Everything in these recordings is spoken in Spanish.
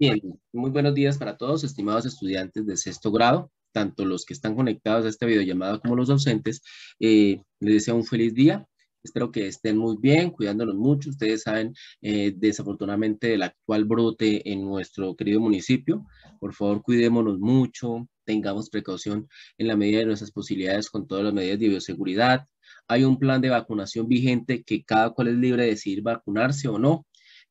Bien, muy buenos días para todos, estimados estudiantes de sexto grado, tanto los que están conectados a esta videollamada como los docentes. Eh, les deseo un feliz día. Espero que estén muy bien, cuidándonos mucho. Ustedes saben, eh, desafortunadamente, del actual brote en nuestro querido municipio. Por favor, cuidémonos mucho, tengamos precaución en la medida de nuestras posibilidades con todas las medidas de bioseguridad. Hay un plan de vacunación vigente que cada cual es libre de decidir vacunarse o no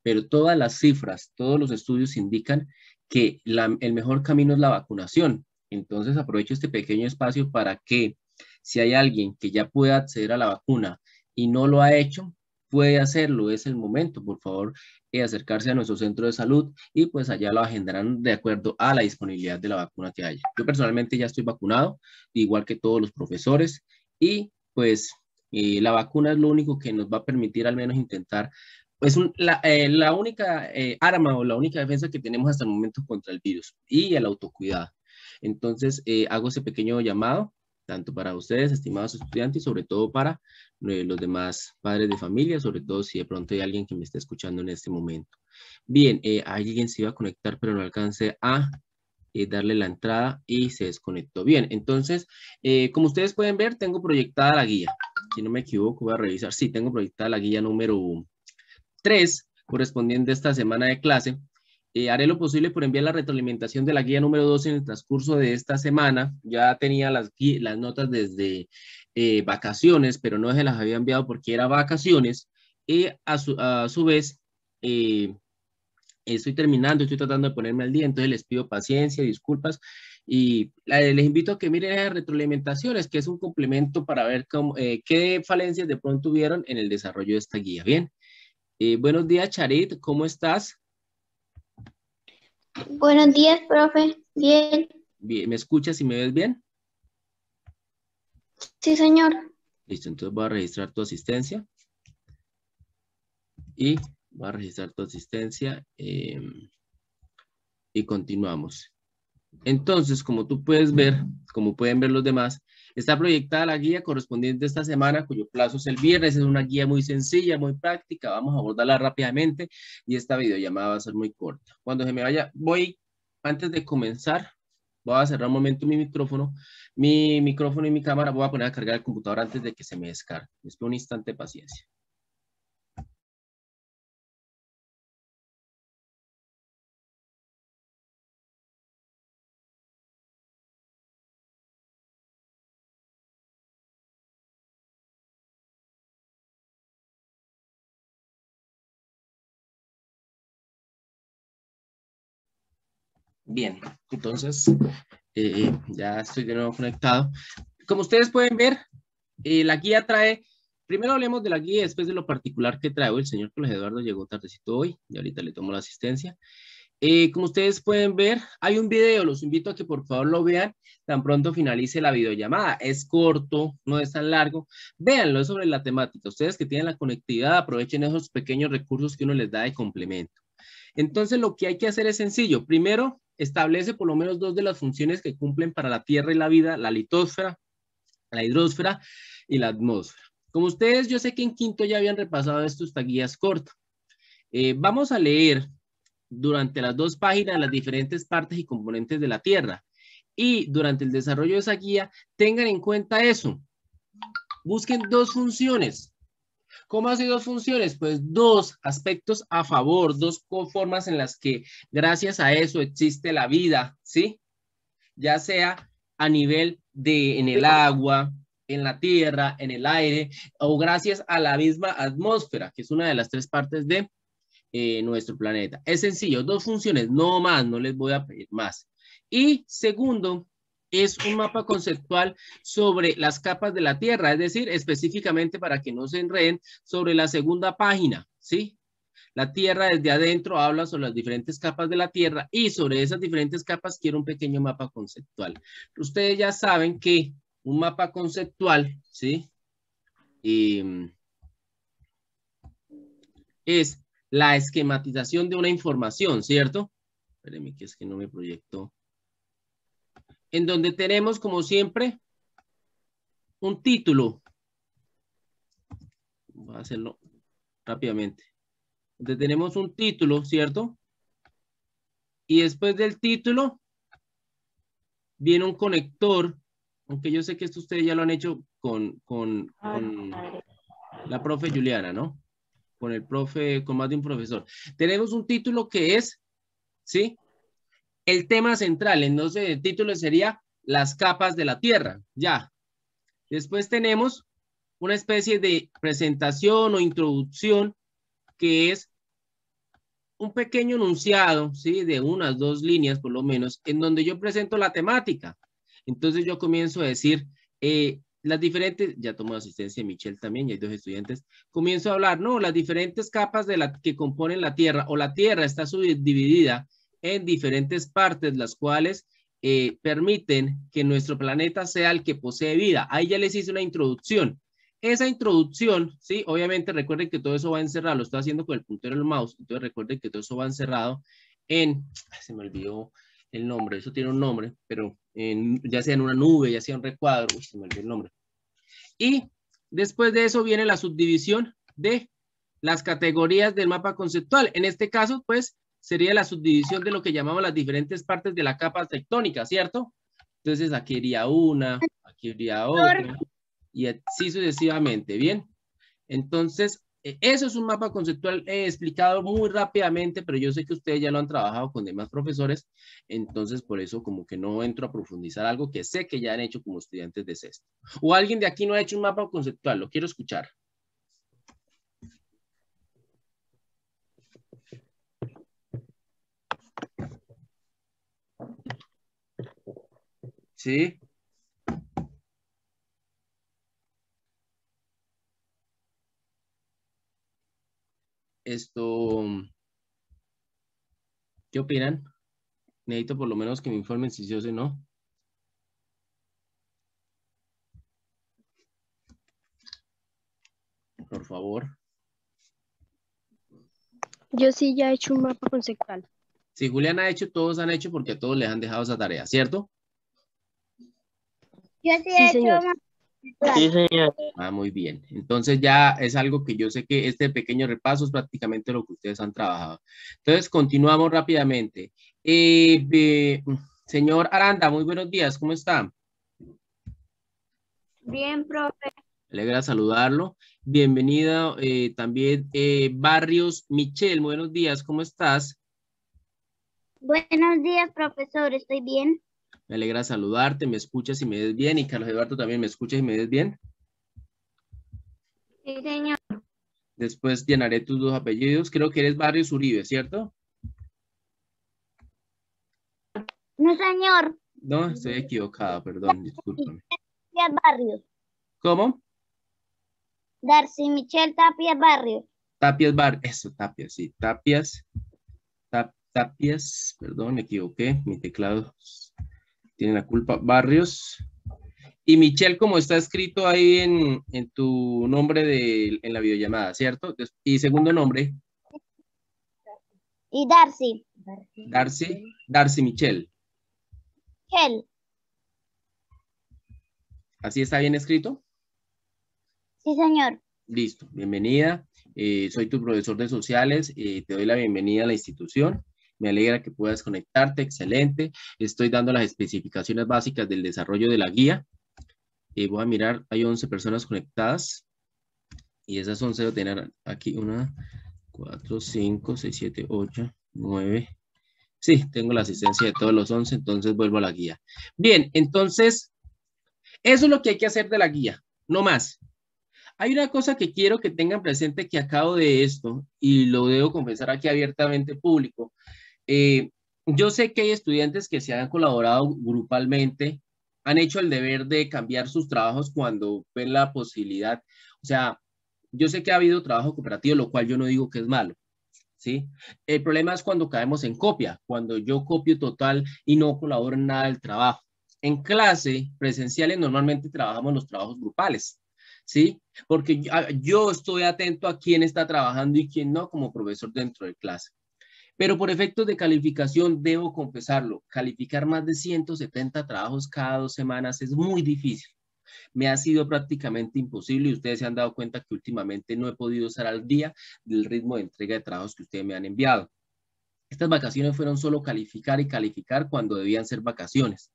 pero todas las cifras, todos los estudios indican que el mejor camino es la vacunación. Entonces aprovecho este pequeño espacio para que si hay alguien que ya pueda acceder a la vacuna y no lo ha hecho, puede hacerlo, es el momento, por favor, eh, acercarse a nuestro centro de salud y pues allá lo agendarán de acuerdo a la disponibilidad de la vacuna que haya. Yo personalmente ya estoy vacunado, igual que todos los profesores, y pues eh, la vacuna es lo único que nos va a permitir al menos intentar es eh, la, única eh, arma o la única defensa que tenemos hasta el momento contra el virus y el autocuidado. Entonces, eh, hago ese pequeño llamado, tanto para ustedes, estimados estudiantes, y sobre todo para los demás padres de familia, sobre todo si de pronto hay alguien que me esté escuchando en este momento. Bien, alguien se iba a conectar, pero no alcancé a darle la entrada y se desconectó. Bien, entonces, como ustedes pueden ver, tengo proyectada la guía. Si no me equivoco, voy a revisar. Sí, tengo proyectada la guía número 3, correspondiente a esta semana de clase. Eh, haré lo posible por enviar la retroalimentación de la guía número 2 en el transcurso de esta semana. Ya tenía las, las notas desde eh, vacaciones, pero no se las había enviado porque era vacaciones. Y a su, a su vez, eh, estoy terminando, estoy tratando de ponerme al día, entonces les pido paciencia, disculpas. Y les invito a que miren esas retroalimentaciones, que es un complemento para ver cómo, qué falencias de pronto tuvieron en el desarrollo de esta guía. Bien. Eh, buenos días, Charit, ¿cómo estás? Buenos días, profe. Bien. bien. ¿Me escuchas y me ves bien? Sí, señor. Listo, entonces voy a registrar tu asistencia. Y voy a registrar tu asistencia. Em, y continuamos. Entonces, como tú puedes ver, como pueden ver los demás, Está proyectada la guía correspondiente esta semana, cuyo plazo es el viernes. Es una guía muy sencilla, muy práctica. Vamos a abordarla rápidamente y esta videollamada va a ser muy corta. Cuando se me vaya, voy, antes de comenzar, voy a cerrar un momento mi micrófono, mi micrófono y mi cámara. Voy a poner a cargar el computador antes de que se me descargue. Espero un instante de paciencia. Bien, entonces eh, ya estoy de nuevo conectado. Como ustedes pueden ver, eh, la guía trae, primero hablemos de la guía, después de lo particular que trae. El señor Carlos Eduardo llegó tardecito hoy y ahorita le tomo la asistencia. Eh, como ustedes pueden ver, hay un video, los invito a que por favor lo vean tan pronto finalice la videollamada. Es corto, no es tan largo. Véanlo, es sobre la temática. Ustedes que tienen la conectividad, aprovechen esos pequeños recursos que uno les da de complemento. Entonces, lo que hay que hacer es sencillo. Primero, establece por lo menos dos de las funciones que cumplen para la Tierra y la vida, la litosfera, la hidrosfera y la atmósfera. Como ustedes, yo sé que en quinto ya habían repasado esto, esta guía. Eh, vamos a leer durante las dos páginas las diferentes partes y componentes de la Tierra. Y durante el desarrollo de esa guía, tengan en cuenta eso. Busquen dos funciones. ¿Cómo hace dos funciones? Pues dos aspectos a favor, dos formas en las que gracias a eso existe la vida, ¿sí? Ya sea a nivel de en el agua, en la tierra, en el aire, o gracias a la misma atmósfera, que es una de las tres partes de eh, nuestro planeta. Es sencillo, dos funciones, no más, no les voy a pedir más. Y segundo, es un mapa conceptual sobre las capas de la Tierra, es decir, específicamente para que no se enreden sobre la segunda página, ¿sí? La Tierra desde adentro habla sobre las diferentes capas de la Tierra y sobre esas diferentes capas quiero un pequeño mapa conceptual. Ustedes ya saben que un mapa conceptual, ¿sí? Em, es la esquematización de una información, ¿cierto? Espérenme que es que no me proyecto en donde tenemos, como siempre, un título. Voy a hacerlo rápidamente. Donde tenemos un título, ¿cierto? Y después del título viene un conector, aunque yo sé que esto ustedes ya lo han hecho con, con, con la profe Juliana, ¿no? Con el profe, con más de un profesor. Tenemos un título que es, ¿sí? El tema central, entonces el título sería las capas de la Tierra, ya. Después tenemos una especie de presentación o introducción que es un pequeño enunciado, ¿sí? De unas dos líneas por lo menos, en donde yo presento la temática. Entonces yo comienzo a decir eh, las diferentes, ya tomo asistencia de Michelle también, y hay dos estudiantes, comienzo a hablar, no, las diferentes capas de la que componen la Tierra, o la Tierra está subdividida en diferentes partes, las cuales eh, permiten que nuestro planeta sea el que posee vida. Ahí ya les hice una introducción. Esa introducción, sí, obviamente recuerden que todo eso va encerrado, lo estoy haciendo con el puntero del mouse, entonces recuerden que todo eso va encerrado en, se me olvidó el nombre, eso tiene un nombre, pero en, ya sea en una nube, ya sea en un recuadro, uy, se me olvidó el nombre. Y después de eso viene la subdivisión de las categorías del mapa conceptual. En este caso, pues, sería la subdivisión de lo que llamamos las diferentes partes de la capa tectónica, ¿cierto? Entonces aquí iría una, aquí iría otra, y así sucesivamente, ¿bien? Entonces, e, eso es un mapa conceptual he explicado muy rápidamente, pero yo sé que ustedes ya lo han trabajado con demás profesores, entonces por eso como que no entro a profundizar algo que sé que ya han hecho como estudiantes de sexto. O alguien de aquí no ha hecho un mapa conceptual, lo quiero escuchar. ¿Sí? Esto, ¿qué opinan? Necesito por lo menos que me informen si yo sé no. Por favor. Yo sí ya he hecho un mapa conceptual. Si Julián ha hecho, todos han hecho porque a todos les han dejado esa tarea, ¿cierto? Yo sí he hecho Sí, señor. Ah, muy bien. Entonces ya es algo que yo sé que este pequeño repaso es prácticamente lo que ustedes han trabajado. Entonces continuamos rápidamente. Eh, señor Aranda, muy buenos días. ¿Cómo está? Bien, profe. Me alegra saludarlo. Bienvenida eh, también eh, Barrios Michelle. Buenos días. ¿Cómo estás? Buenos días, profesor. ¿Estoy bien? Me alegra saludarte, me escuchas y me des bien. Y Carlos Eduardo también me escuchas y me des bien. Sí, señor. Después llenaré tus dos apellidos. Creo que eres Barrios Uribe, ¿cierto? No, señor. No, estoy equivocado, perdón, discúlpame. Barrios. ¿Cómo? Darcy Michelle Tapias Barrios. Tapias Bar, eso, Tapias, sí, Tapias, Tap- Tapias, perdón, me equivoqué, mi teclado tiene la culpa, Barrios. Y Michelle, como está escrito ahí en, en tu nombre de, en la videollamada, ¿cierto? Y segundo nombre, Y Darcy. Darcy, Darcy Michelle. Michelle. ¿Así está bien escrito? Sí, señor. Listo, bienvenida. Eh, soy tu profesor de sociales. eh, te doy la bienvenida a la institución. Me alegra que puedas conectarte. Excelente. Estoy dando las especificaciones básicas del desarrollo de la guía. Eh, voy a mirar, hay 11 personas conectadas. Y esas 11 debo tener aquí una, 4, 5, 6, 7, 8, 9. Sí, tengo la asistencia de todos los 11, entonces vuelvo a la guía. Bien, entonces, eso es lo que hay que hacer de la guía, no más. Hay una cosa que quiero que tengan presente que acabo de esto, y lo debo confesar aquí abiertamente público. Eh, yo sé que hay estudiantes que se han colaborado grupalmente, han hecho el deber de cambiar sus trabajos cuando ven la posibilidad. O sea, yo sé que ha habido trabajo cooperativo, lo cual yo no digo que es malo. ¿Sí? El problema es cuando caemos en copia, cuando yo copio total y no colaboro en nada del trabajo. En clase presenciales normalmente trabajamos los trabajos grupales, ¿sí? Porque ah, yo estoy atento a quién está trabajando y quién no como profesor dentro de clase. Pero por efectos de calificación, debo confesarlo, calificar más de 170 trabajos cada dos semanas es muy difícil. Me ha sido prácticamente imposible y ustedes se han dado cuenta que últimamente no he podido estar al día del ritmo de entrega de trabajos que ustedes me han enviado. Estas vacaciones fueron solo calificar y calificar cuando debían ser vacaciones.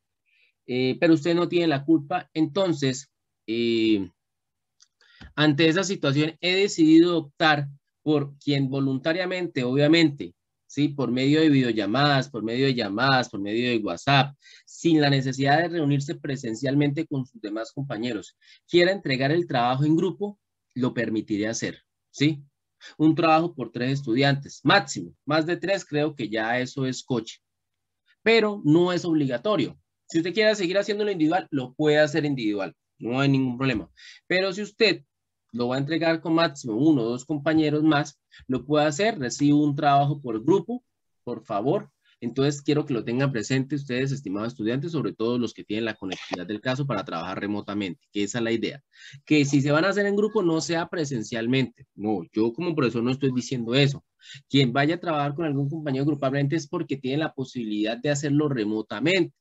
Eh, pero usted no tiene la culpa. Entonces, eh, ante esa situación, he decidido optar por quien voluntariamente, obviamente, ¿sí? por medio de videollamadas, por medio de llamadas, por medio de WhatsApp, sin la necesidad de reunirse presencialmente con sus demás compañeros, quiera entregar el trabajo en grupo, lo permitiré hacer. ¿sí? Un trabajo por tres estudiantes, máximo. Más de tres creo que ya eso es coche. Pero no es obligatorio. Si usted quiere seguir haciéndolo individual, lo puede hacer individual. No hay ningún problema. Pero si usted lo va a entregar con máximo uno o dos compañeros más, lo puede hacer, recibe un trabajo por grupo, por favor. Entonces, quiero que lo tengan presente ustedes, estimados estudiantes, sobre todo los que tienen la conectividad del caso para trabajar remotamente, que esa es la idea. Que si se van a hacer en grupo, no sea presencialmente. No, yo como profesor no estoy diciendo eso. Quien vaya a trabajar con algún compañero grupalmente es porque tiene la posibilidad de hacerlo remotamente.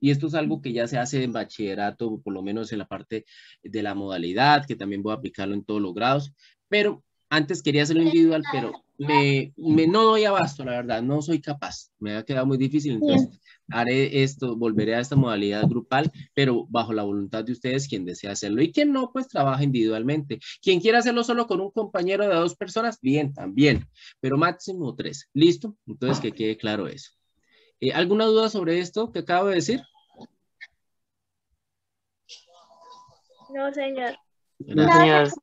Y esto es algo que ya se hace en bachillerato, por lo menos en la parte de la modalidad, que también voy a aplicarlo en todos los grados. Pero antes quería hacerlo individual, pero me, me, no doy abasto, la verdad, no soy capaz. Me ha quedado muy difícil, entonces haré esto, volveré a esta modalidad grupal, pero bajo la voluntad de ustedes, quien desea hacerlo. Y quien no, pues trabaja individualmente. Quien quiera hacerlo solo con un compañero de dos personas, bien, también, pero máximo tres. ¿Listo? Entonces que quede claro eso. Eh, ¿Alguna duda sobre esto que acabo de decir? No, señor. Gracias.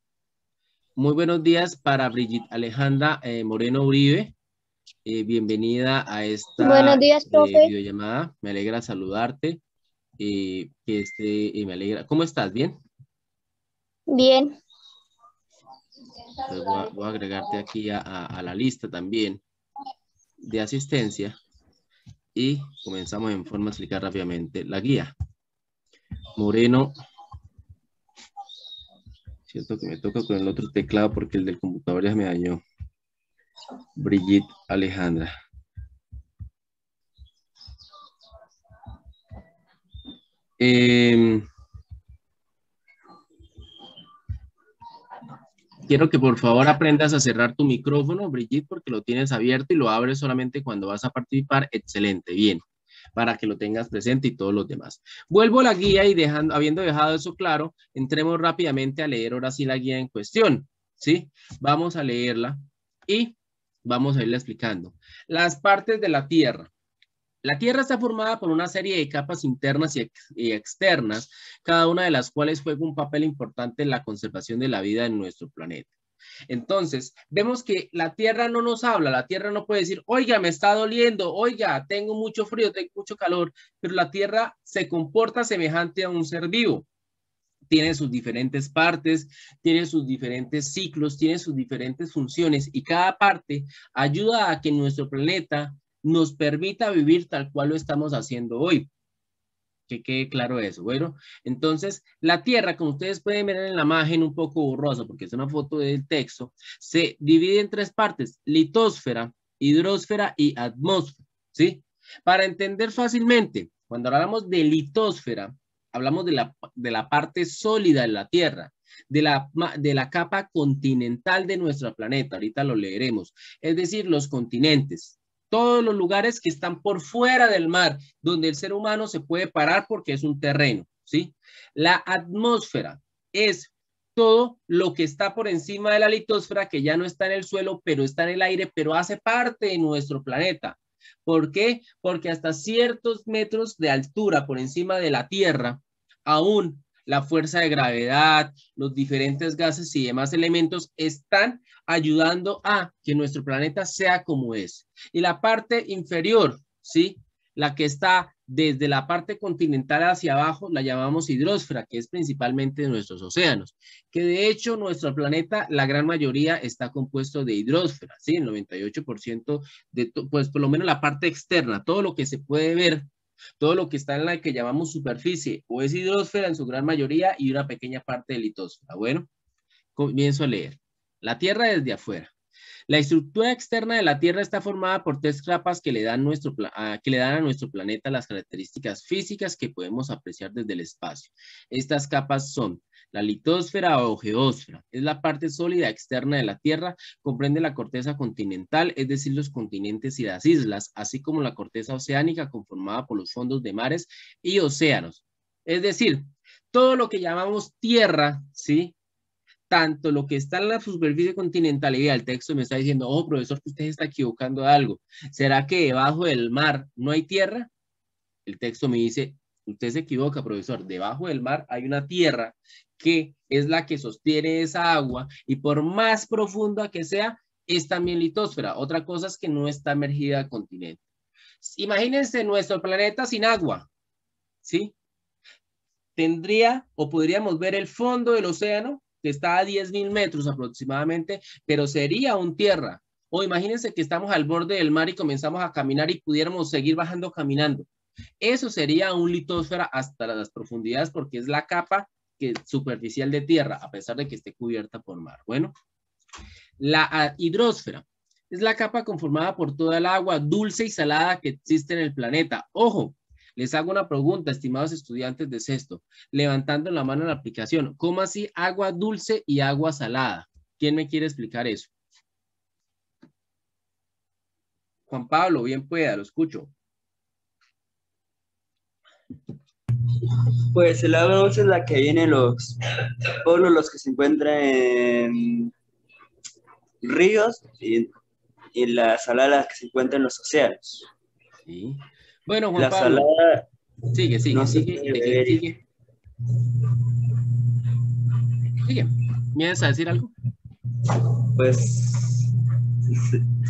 Muy buenos días para Brigitte Alejandra eh, Moreno Uribe. Eh, bienvenida a esta Buenos días, profe. videollamada. Me alegra saludarte. que este, me alegra. ¿Cómo estás? ¿Bien? Bien. Pues voy, a, agregarte aquí a, a la lista también de asistencia y comenzamos en forma de explicar rápidamente la guía. Moreno. Siento que me toca con el otro teclado porque el del computador ya me dañó. Brigitte Alejandra. Eh, Quiero que por favor aprendas a cerrar tu micrófono, Brigitte, porque lo tienes abierto y lo abres solamente cuando vas a participar. Excelente, bien, para que lo tengas presente y todos los demás. Vuelvo a la guía y dejando, habiendo dejado eso claro, entremos rápidamente a leer ahora sí la guía en cuestión, ¿sí? Vamos a leerla y vamos a irla explicando. Las partes de la Tierra. La Tierra está formada por una serie de capas internas y, externas, cada una de las cuales juega un papel importante en la conservación de la vida en nuestro planeta. Entonces, vemos que la Tierra no nos habla, la Tierra no puede decir, oiga, me está doliendo, oiga, tengo mucho frío, tengo mucho calor, pero la Tierra se comporta semejante a un ser vivo. Tiene sus diferentes partes, tiene sus diferentes ciclos, tiene sus diferentes funciones y cada parte ayuda a que nuestro planeta nos permita vivir tal cual lo estamos haciendo hoy. Que quede claro eso. Bueno, entonces la Tierra, como ustedes pueden ver en la imagen un poco borrosa, porque es una foto del texto, se divide en tres partes, litosfera, hidrosfera y atmósfera, ¿sí? Para entender fácilmente, cuando hablamos de litosfera, hablamos de la, de la parte sólida de la Tierra, de la, de la capa continental de nuestro planeta, ahorita lo leeremos, es decir, los continentes, todos los lugares que están por fuera del mar, donde el ser humano se puede parar porque es un terreno, ¿sí? La atmósfera es todo lo que está por encima de la litosfera, que ya no está en el suelo, pero está en el aire, pero hace parte de nuestro planeta. ¿Por qué? Porque hasta ciertos metros de altura por encima de la Tierra, aún la fuerza de gravedad, los diferentes gases y demás elementos están ayudando a que nuestro planeta sea como es. Y la parte inferior, ¿sí? La que está desde la parte continental hacia abajo, la llamamos hidrosfera, que es principalmente de nuestros océanos, que de hecho nuestro planeta, la gran mayoría está compuesto de hidrosfera, ¿sí? El 98% de, pues por lo menos la parte externa, todo lo que se puede ver todo lo que está en la que llamamos superficie o es hidrosfera en su gran mayoría y una pequeña parte de litosfera. Bueno, comienzo a leer. La Tierra desde afuera. La estructura externa de la Tierra está formada por tres capas que le, dan nuestro, ah, que le dan a nuestro planeta las características físicas que podemos apreciar desde el espacio. Estas capas son la litosfera o geósfera. Es la parte sólida externa de la Tierra, comprende la corteza continental, es decir, los continentes y las islas, así como la corteza oceánica conformada por los fondos de mares y océanos. Es decir, todo lo que llamamos tierra, ¿sí? Tanto lo que está en la superficie continental y el texto me está diciendo, oh, profesor, que usted está equivocando de algo. ¿Será que debajo del mar no hay tierra? El texto me dice, usted se equivoca, profesor. Debajo del mar hay una tierra que es la que sostiene esa agua y por más profunda que sea, es también litósfera. Otra cosa es que no está emergida al continente. Imagínense nuestro planeta sin agua, ¿sí? Tendría o podríamos ver el fondo del océano que está a 10.000 metros aproximadamente, pero sería un tierra. O imagínense que estamos al borde del mar y comenzamos a caminar y pudiéramos seguir bajando caminando. Eso sería un litósfera hasta las profundidades porque es la capa que, superficial de tierra, a pesar de que esté cubierta por mar. Bueno, la hidrosfera es la capa conformada por toda el agua dulce y salada que existe en el planeta. Ojo, les hago una pregunta, estimados estudiantes de sexto, levantando la mano en la aplicación. ¿Cómo así agua dulce y agua salada? ¿Quién me quiere explicar eso? Juan Pablo, bien pueda, lo escucho. Pues el agua dulce es la que viene en los pueblos, los que se encuentran en ríos y, y la salada que se encuentra en los océanos. Sí. Bueno, Juan La Pablo. salada Sigue, sigue, no sigue, sigue, sigue. Sigue. ¿Me vas a decir algo? pues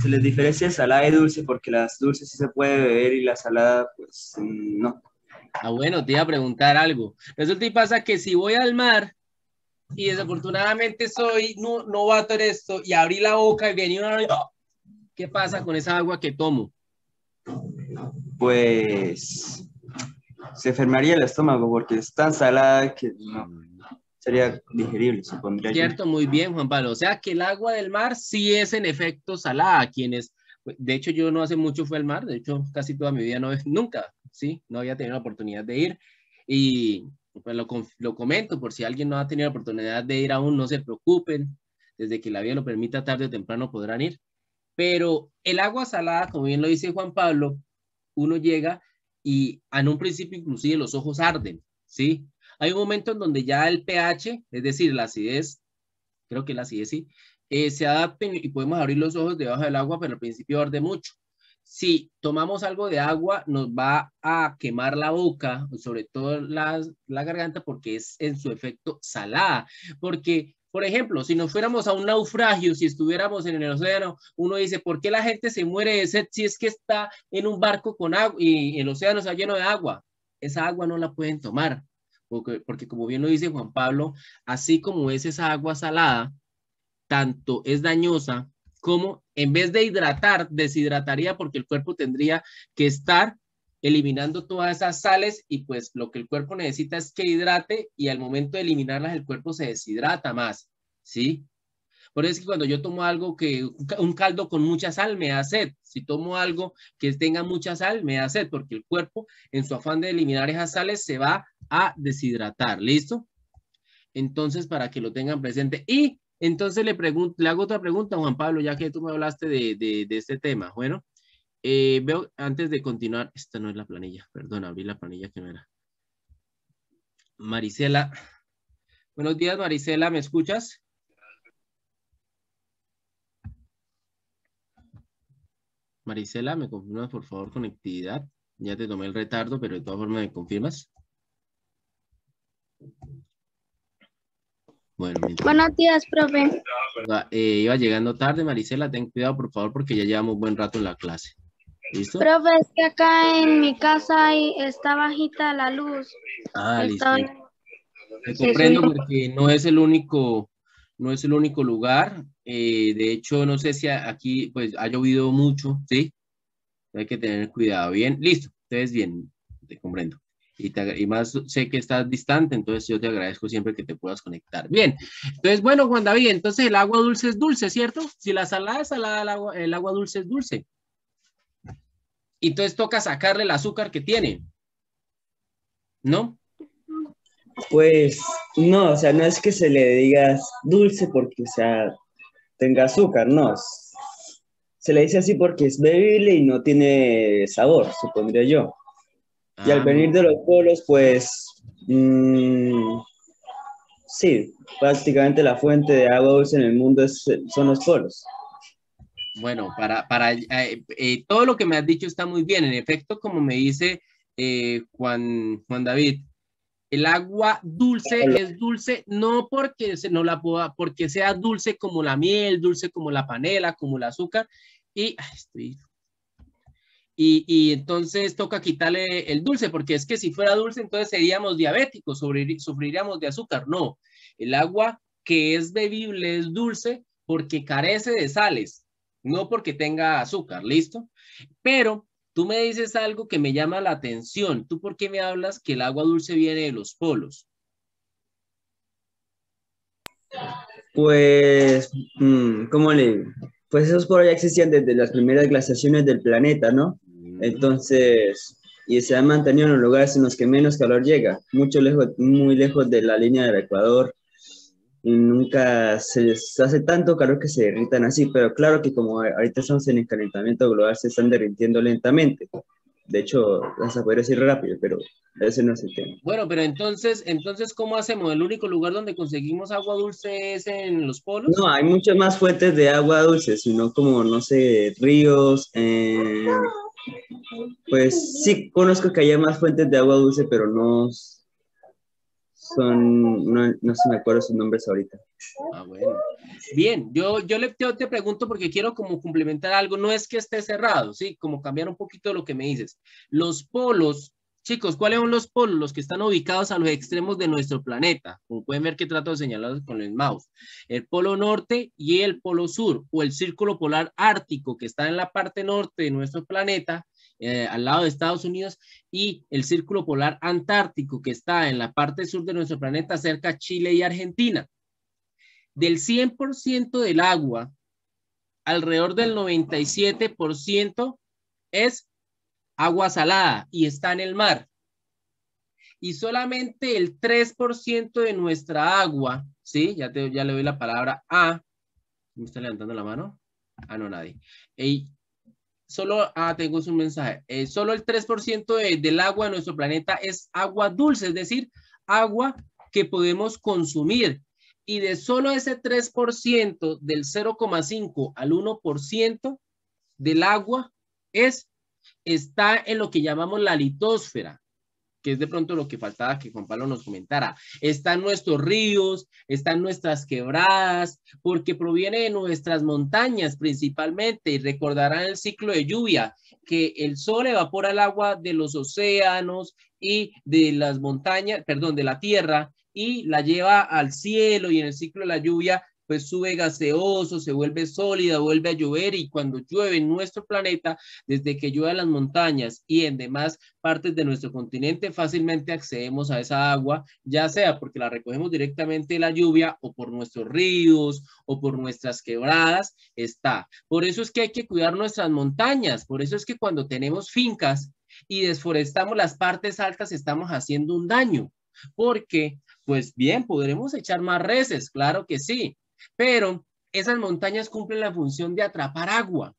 se, les diferencia salada y dulce porque las dulces sí se puede beber y la salada pues no. Ah, bueno, te iba a preguntar algo. Resulta y pasa que si voy al mar y desafortunadamente soy no, novato en esto y abrí la boca y venía una... ¿Qué pasa con esa agua que tomo? Pues se enfermaría el estómago porque es tan salada que no sería digerible, supondría. Cierto, muy bien, Juan Pablo. O sea que el agua del mar sí es en efecto salada. Quienes, de hecho, yo no hace mucho fui al mar, de hecho, casi toda mi vida no nunca, sí, no había tenido la oportunidad de ir. Y pues lo, lo comento por si alguien no ha tenido la oportunidad de ir aún, no se preocupen. Desde que la vida lo permita, tarde o temprano podrán ir. Pero el agua salada, como bien lo dice Juan Pablo, uno llega y en un principio inclusive los ojos arden, ¿sí? Hay un momento en donde ya el pH, es decir, la acidez, creo que la acidez sí, eh, se adapten y podemos abrir los ojos debajo del agua, pero al principio arde mucho. Si tomamos algo de agua, nos va a quemar la boca, sobre todo la, la garganta, porque es en su efecto salada. Porque, por ejemplo, si nos fuéramos a un naufragio, si estuviéramos en el océano, uno dice, ¿por qué la gente se muere de sed si es que está en un barco con agua y el océano está lleno de agua? Esa agua no la pueden tomar porque, porque como bien lo dice Juan Pablo, así como es esa agua salada, tanto es dañosa como en vez de hidratar, deshidrataría porque el cuerpo tendría que estar eliminando todas esas sales y pues lo que el cuerpo necesita es que hidrate y al momento de eliminarlas el cuerpo se deshidrata más, ¿sí? Por eso es que cuando yo tomo algo que, un caldo con mucha sal me da sed. Si tomo algo que tenga mucha sal, me da sed, porque el cuerpo, en su afán de eliminar esas sales, se va a deshidratar. ¿Listo? Entonces, para que lo tengan presente. Y entonces le, pregunto, le hago otra pregunta, Juan Pablo, ya que tú me hablaste de, de, de este tema. Bueno, eh, veo, antes de continuar, esta no es la planilla, perdón, abrí la planilla que no era. Marisela. Buenos días, Marisela, ¿me escuchas? Marisela, ¿me confirmas por favor conectividad? Ya te tomé el retardo, pero de todas formas me confirmas. Bueno, mientras- Buenos días, profe. eh, iba llegando tarde, Marisela, ten cuidado por favor porque ya llevamos buen rato en la clase. ¿Listo? Profe, es que acá en mi casa está bajita la luz. Ah, listo. Te comprendo porque no es el único, no es el único lugar. Eh, de hecho, no sé si aquí pues ha llovido mucho, ¿sí? Hay que tener cuidado. Bien, listo. Ustedes bien, te comprendo. y, te, y, más sé que estás distante, entonces yo te agradezco siempre que te puedas conectar. Bien, entonces bueno, Juan David, entonces el agua dulce es dulce, ¿cierto? Si la salada es salada, el agua, el agua dulce es dulce. Y entonces toca sacarle el azúcar que tiene, ¿no? Pues no, o sea, no es que se le diga dulce porque, o sea, tenga azúcar, no. Se le dice así porque es bebible y no tiene sabor, supondría yo. Y al Ah, venir de los polos, pues, mm, sí, prácticamente la fuente de agua dulce en el mundo es- son los polos. Bueno, para, para eh, eh, todo lo que me has dicho está muy bien. En efecto, como me dice eh, Juan, Juan David, el agua dulce es dulce no porque se no la pueda, porque sea dulce como la miel, dulce como la panela, como el azúcar. Y, ay, estoy- y, y entonces toca quitarle el dulce, porque es que si fuera dulce, entonces seríamos diabéticos, sufrir- sufriríamos de azúcar. No, el agua que es bebible es dulce porque carece de sales, no porque tenga azúcar, ¿listo? Pero tú me dices algo que me llama la atención. ¿Tú por qué me hablas que el agua dulce viene de los polos? Pues, mm, ¿cómo le digo? Pues esos polos ya existían desde las primeras glaciaciones del planeta, ¿no? Entonces, y se han mantenido en los lugares en los que menos calor llega, mucho lejos, muy lejos de la línea del Ecuador. Y nunca se les hace tanto calor que se derritan así, pero claro que como ahorita estamos en el calentamiento global, se están derritiendo lentamente. De hecho, vas a poder decir rápido, pero ese no es el tema. Bueno, pero entonces, entonces, ¿cómo hacemos? ¿El único lugar donde conseguimos agua dulce es en los polos? No, hay muchas más fuentes de agua dulce, sino como, no sé, ríos. eh, pues sí, conozco que haya más fuentes de agua dulce, pero no son, no, no se me acuerdo sus nombres ahorita. Ah, bueno. Bien, yo, yo, le, te pregunto porque quiero como complementar algo, no es que esté cerrado, ¿sí? Como cambiar un poquito lo que me dices. Los polos, chicos, ¿cuáles son los polos? Los que están ubicados a los extremos de nuestro planeta. Como pueden ver que trato de señalar con el mouse. El polo norte y el polo sur, o el círculo polar ártico que está en la parte norte de nuestro planeta, eh, al lado de Estados Unidos, y el círculo polar antártico que está en la parte sur de nuestro planeta, cerca a Chile y Argentina del 100% del agua, alrededor del 97% es agua salada y está en el mar. Y solamente el 3% de nuestra agua, ¿sí? Ya, te, ya le doy la palabra a... ¿Me está levantando la mano? Ah, no, nadie. Y solo, ah, tengo un mensaje. Eh, solo el 3% de, del agua de nuestro planeta es agua dulce, es decir, agua que podemos consumir y de solo ese 3% del 0,5 al 1% del agua es, está en lo que llamamos la litosfera, que es de pronto lo que faltaba que Juan Pablo nos comentara. Están nuestros ríos, están nuestras quebradas, porque proviene de nuestras montañas principalmente, y recordarán el ciclo de lluvia, que el sol evapora el agua de los océanos y de las montañas, perdón, de la tierra, y la lleva al cielo y en el ciclo de la lluvia pues sube gaseoso, se vuelve sólida, vuelve a llover y cuando llueve en nuestro planeta, desde que llueve en las montañas y en demás partes de nuestro continente, fácilmente accedemos a esa agua, ya sea porque la recogemos directamente de la lluvia o por nuestros ríos o por nuestras quebradas, está. Por eso es que hay que cuidar nuestras montañas, por eso es que cuando tenemos fincas y desforestamos las partes altas, estamos haciendo un daño, porque pues bien, podremos echar más reses, claro que sí, pero esas montañas cumplen la función de atrapar agua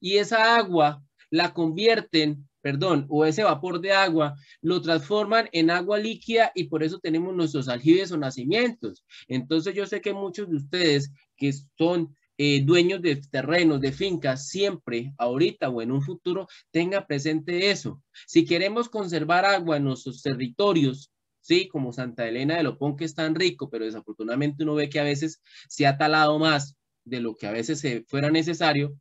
y esa agua la convierten, perdón, o ese vapor de agua lo transforman en agua líquida y por eso tenemos nuestros aljibes o nacimientos. Entonces yo sé que muchos de ustedes que son eh, dueños de terrenos, de fincas, siempre, ahorita o en un futuro, tenga presente eso. Si queremos conservar agua en nuestros territorios, sí, como Santa Elena de Lopón, que es tan rico, pero desafortunadamente uno ve que a veces se ha talado más de lo que a veces se fuera necesario,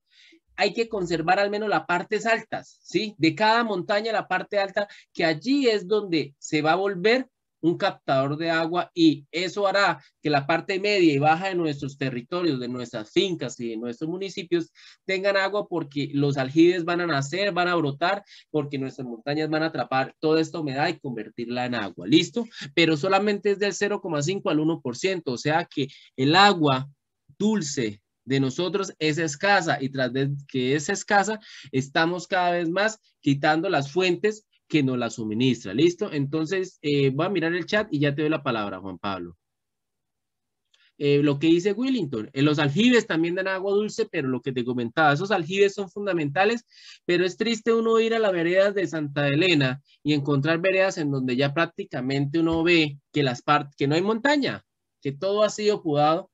hay que conservar al menos las partes altas, ¿sí? De cada montaña, la parte alta, que allí es donde se va a volver un captador de agua y eso hará que la parte media y baja de nuestros territorios, de nuestras fincas y de nuestros municipios tengan agua porque los aljibes van a nacer, van a brotar, porque nuestras montañas van a atrapar toda esta humedad y convertirla en agua. ¿Listo? Pero solamente es del 0,5 al 1%, o sea que el agua dulce de nosotros es escasa y tras de que es escasa, estamos cada vez más quitando las fuentes que nos la suministra. ¿Listo? Entonces, eh, voy a mirar el chat y ya te doy la palabra, Juan Pablo. Eh, lo que dice Willington, en los aljibes también dan agua dulce, pero lo que te comentaba, esos aljibes son fundamentales, pero es triste uno ir a las veredas de Santa Elena y encontrar veredas en donde ya prácticamente uno ve que las que no hay montaña, que todo ha sido podado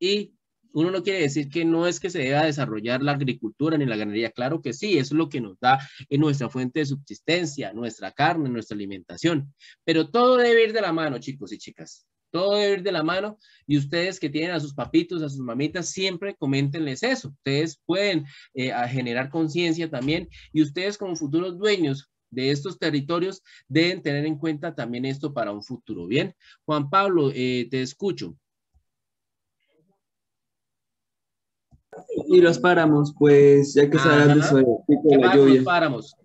y uno no quiere decir que no es que se deba desarrollar la agricultura ni la ganadería, claro que sí, eso es lo que nos da en nuestra fuente de subsistencia, nuestra carne, nuestra alimentación, pero todo debe ir de la mano, chicos y chicas. Todo debe ir de la mano y ustedes que tienen a sus papitos, a sus mamitas, siempre coméntenles eso. Ustedes pueden eh, generar conciencia también y ustedes como futuros dueños de estos territorios deben tener en cuenta también esto para un futuro. Bien, Juan Pablo, eh, te escucho. Y los páramos, pues ya que se hablando sobre ¿Qué la lluvia. Los páramos?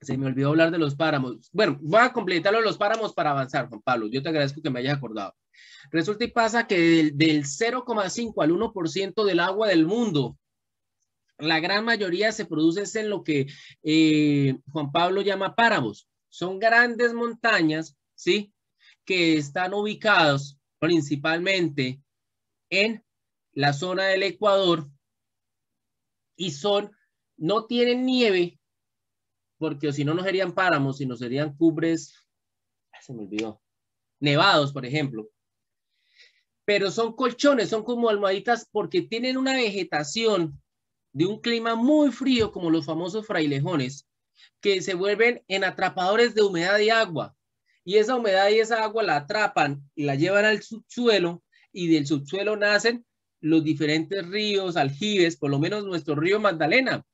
Se me olvidó hablar de los páramos. Bueno, voy a completarlo los páramos para avanzar, Juan Pablo. Yo te agradezco que me hayas acordado. Resulta y pasa que del, 0,5 al 1% del agua del mundo, la gran mayoría se produce en lo que eh, Juan Pablo llama páramos. Son grandes montañas, ¿sí? Que están ubicados principalmente en la zona del Ecuador y son, no tienen nieve, porque si no, no serían páramos, sino serían cubres, se me olvidó, nevados, por ejemplo. Pero son colchones, son como almohaditas porque tienen una vegetación de un clima muy frío, como los famosos frailejones, que se vuelven en atrapadores de humedad y agua. Y esa humedad y esa agua la atrapan y la llevan al subsuelo y del subsuelo nacen los diferentes ríos, aljibes, por lo menos nuestro río Magdalena.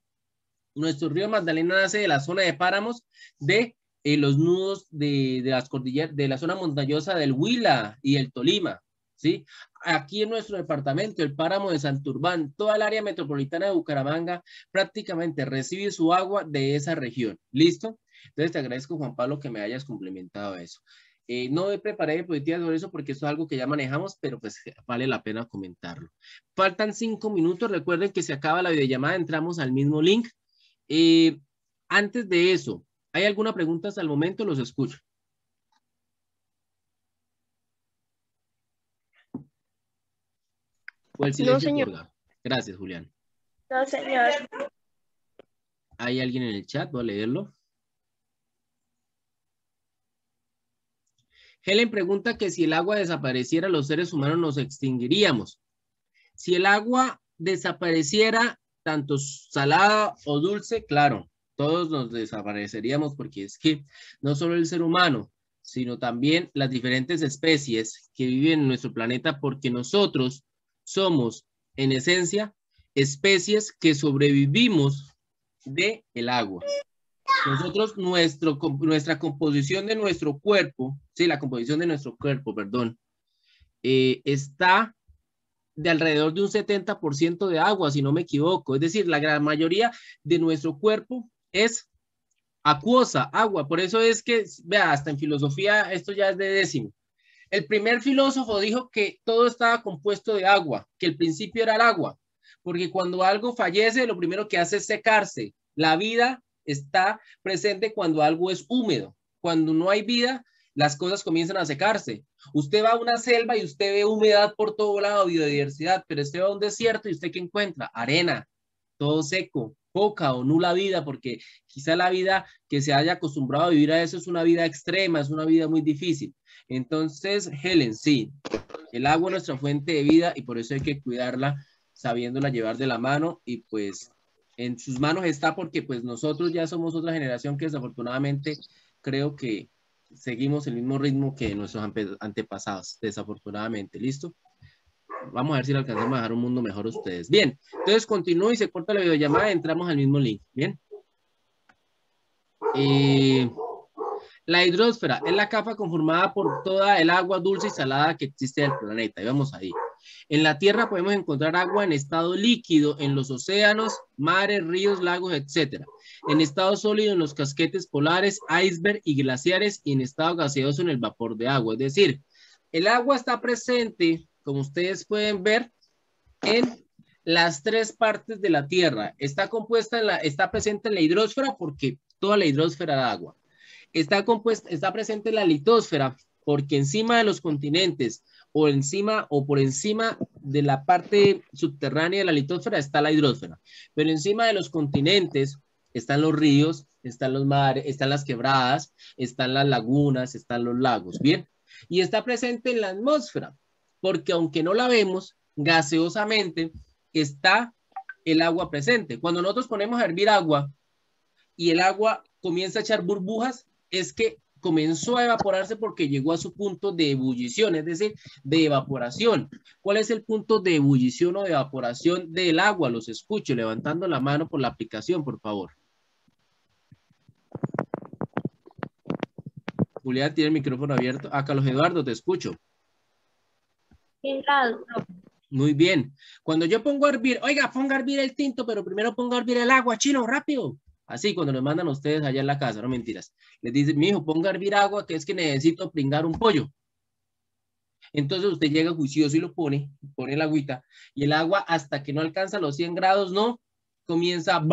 Nuestro río Magdalena nace de la zona de páramos de eh, los nudos de, las cordilleras, de la zona montañosa del Huila y el Tolima. ¿sí? Aquí en nuestro departamento, el páramo de Santurbán, toda el área metropolitana de Bucaramanga prácticamente recibe su agua de esa región. ¿Listo? Entonces te agradezco, Juan Pablo, que me hayas complementado eso. Eh, no me preparé diapositivas sobre eso porque eso es algo que ya manejamos, pero pues vale la pena comentarlo. Faltan cinco minutos. Recuerden que se acaba la videollamada, entramos al mismo link. Eh, antes de eso, ¿hay alguna pregunta hasta el momento? Los escucho. no, señor. Gracias, Julián. No, señor. ¿Hay alguien en el chat? Voy a leerlo. Helen pregunta que si el agua desapareciera, los seres humanos nos extinguiríamos. Si el agua desapareciera, tanto salada o dulce, claro, todos nos desapareceríamos porque es que no solo el ser humano, sino también las diferentes especies que viven en nuestro planeta, porque nosotros somos, en esencia, especies que sobrevivimos de el agua. Nosotros, nuestro, nuestra composición de nuestro cuerpo, sí, la composición de nuestro cuerpo, perdón, eh, está de alrededor de un 70% de agua, si no me equivoco. Es decir, la gran mayoría de nuestro cuerpo es acuosa, agua. Por eso es que, vea, hasta en filosofía esto ya es de décimo. El primer filósofo dijo que todo estaba compuesto de agua, que el principio era el agua, porque cuando algo fallece, lo primero que hace es secarse. La vida está presente cuando algo es húmedo. Cuando no hay vida, las cosas comienzan a secarse. Usted va a una selva y usted ve humedad por todo lado, biodiversidad, pero usted va a un desierto y usted qué encuentra? Arena, todo seco, poca o nula vida, porque quizá la vida que se haya acostumbrado a vivir a eso es una vida extrema, es una vida muy difícil. Entonces, Helen, sí, el agua es nuestra fuente de vida y por eso hay que cuidarla, sabiéndola llevar de la mano y pues en sus manos está porque pues nosotros ya somos otra generación que desafortunadamente creo que seguimos el mismo ritmo que nuestros antepasados, desafortunadamente. ¿Listo? Vamos a ver si le alcanzamos a dejar un mundo mejor a ustedes. Bien, entonces continúo y se corta la videollamada, entramos al mismo link. Bien. Eh, La hidrósfera es la capa conformada por toda el agua dulce y salada que existe en el planeta. Y vamos ahí. En la Tierra podemos encontrar agua en estado líquido en los océanos, mares, ríos, lagos, etc. En estado sólido en los casquetes polares, iceberg y glaciares y en estado gaseoso en el vapor de agua. Es decir, el agua está presente, como ustedes pueden ver, en las tres partes de la Tierra. Está compuesta en la, está presente en la hidrósfera porque toda la hidrósfera da agua. Está compuesta, está presente en la litósfera porque encima de los continentes o encima o por encima de la parte subterránea de la litósfera está la hidrósfera. Pero encima de los continentes están los ríos, están los mares, están las quebradas, están las lagunas, están los lagos, ¿bien? Y está presente en la atmósfera, porque aunque no la vemos, gaseosamente está el agua presente. Cuando nosotros ponemos a hervir agua y el agua comienza a echar burbujas, es que comenzó a evaporarse porque llegó a su punto de ebullición, es decir, de evaporación. ¿Cuál es el punto de ebullición o de evaporación del agua? Los escucho levantando la mano por la aplicación, por favor. Julián tiene el micrófono abierto. A Carlos Eduardo, te escucho. Muy bien. Cuando yo pongo a hervir, oiga, ponga a hervir el tinto, pero primero ponga a hervir el agua, chino, rápido. Así, cuando nos mandan ustedes allá en la casa, no mentiras. Les dice, mi hijo, ponga a hervir agua, que es que necesito pringar un pollo. Entonces usted llega juicioso y lo pone, pone el agüita, y el agua hasta que no alcanza los 100 grados, no, comienza.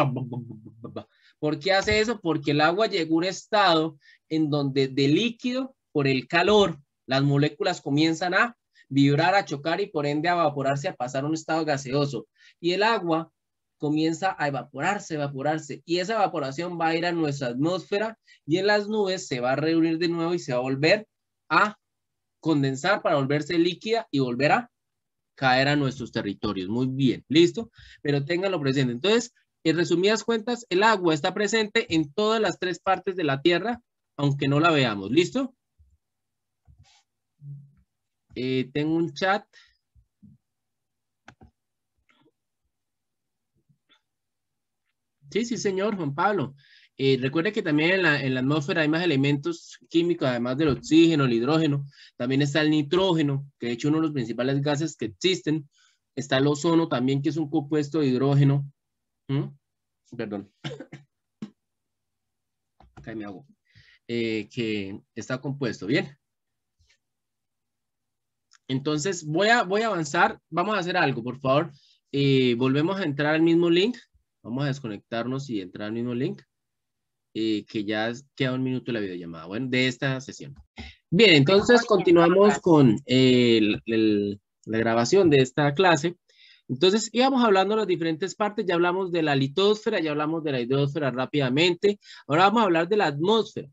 ¿Por qué hace eso? Porque el agua llegó a un estado en donde de líquido, por el calor, las moléculas comienzan a vibrar, a chocar y por ende a evaporarse, a pasar a un estado gaseoso. Y el agua comienza a evaporarse, evaporarse. Y esa evaporación va a ir a nuestra atmósfera y en las nubes se va a reunir de nuevo y se va a volver a condensar para volverse líquida y volver a caer a nuestros territorios. Muy bien, listo. Pero ténganlo presente. Entonces, en resumidas cuentas, el agua está presente en todas las tres partes de la Tierra, aunque no la veamos. ¿Listo? Eh, tengo un chat. Sí, sí, señor, Juan Pablo. Eh, recuerde que también en la, en la, atmósfera hay más elementos químicos, además del oxígeno, el hidrógeno. También está el nitrógeno, que de hecho uno de los principales gases que existen. Está el ozono también, que es un compuesto de hidrógeno. ¿Mm? Perdón. Acá me hago. Eh, que está compuesto. Bien. Entonces, voy a, voy a avanzar. Vamos a hacer algo, por favor. Eh, volvemos a entrar al mismo link. Vamos a desconectarnos y entrar al mismo link. Eh, que ya queda un minuto de la videollamada, bueno, de esta sesión. Bien, entonces continuamos con la grabación de esta clase. Entonces, íbamos hablando de las diferentes partes, ya hablamos de la litósfera, ya hablamos de la hidrósfera rápidamente. Ahora vamos a hablar de la atmósfera.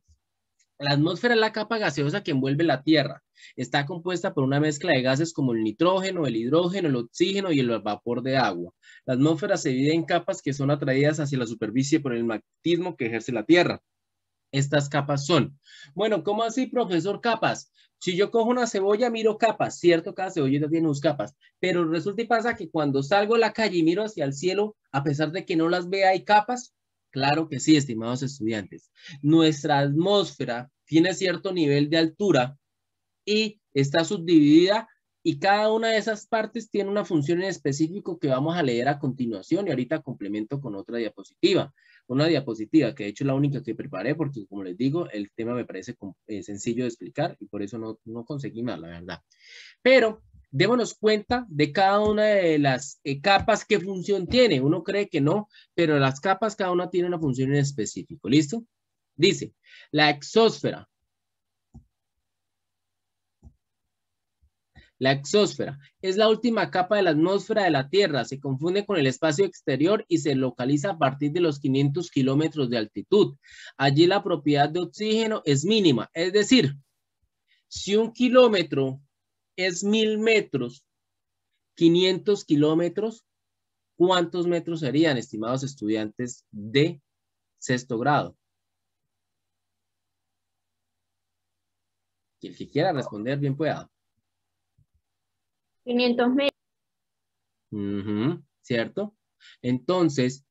La atmósfera es la capa gaseosa que envuelve la Tierra. Está compuesta por una mezcla de gases como el nitrógeno, el hidrógeno, el oxígeno y el vapor de agua. La atmósfera se divide en capas que son atraídas hacia la superficie por el magnetismo que ejerce la Tierra. Estas capas son. Bueno, ¿cómo así, profesor? Capas. Si yo cojo una cebolla, miro capas, cierto, cada cebolla tiene sus capas, pero resulta y pasa que cuando salgo a la calle y miro hacia el cielo, a pesar de que no las vea, hay capas, Claro que sí, estimados estudiantes. Nuestra atmósfera tiene cierto nivel de altura y está subdividida y cada una de esas partes tiene una función en específico que vamos a leer a continuación y ahorita complemento con otra diapositiva. Una diapositiva que de hecho es la única que preparé porque como les digo, el tema me parece eh, sencillo de explicar y por eso no, no conseguí más, la verdad. Pero démonos cuenta de cada una de las eh, capas, qué función tiene. Uno cree que no, pero las capas cada una tiene una función en específico. ¿Listo? Dice, la exósfera. La exósfera es la última capa de la atmósfera de la Tierra. Se confunde con el espacio exterior y se localiza a partir de los 500 kilómetros de altitud. Allí la propiedad de oxígeno es mínima. Es decir, si un kilómetro es mil metros, 500 kilómetros, ¿cuántos metros serían, estimados estudiantes de sexto grado? el que quiera responder, bien pueda. 500 metros. ¿Cierto? Entonces,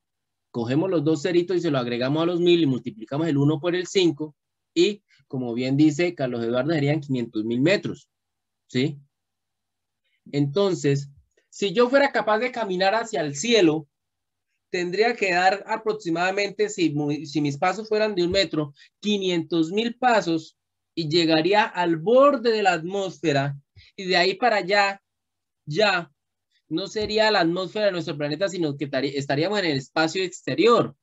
cogemos los dos ceritos y se lo agregamos a los mil y multiplicamos el 1 por el 5 y, como bien dice Carlos Eduardo, serían 500 mil metros, ¿sí? Entonces, si yo fuera capaz de caminar hacia el cielo, tendría que dar aproximadamente, si, mis pasos fueran de un metro, 500 mil pasos y llegaría al borde de la atmósfera y de ahí para allá, ya no sería la atmósfera de nuestro planeta, sino que estaríamos en el espacio exterior.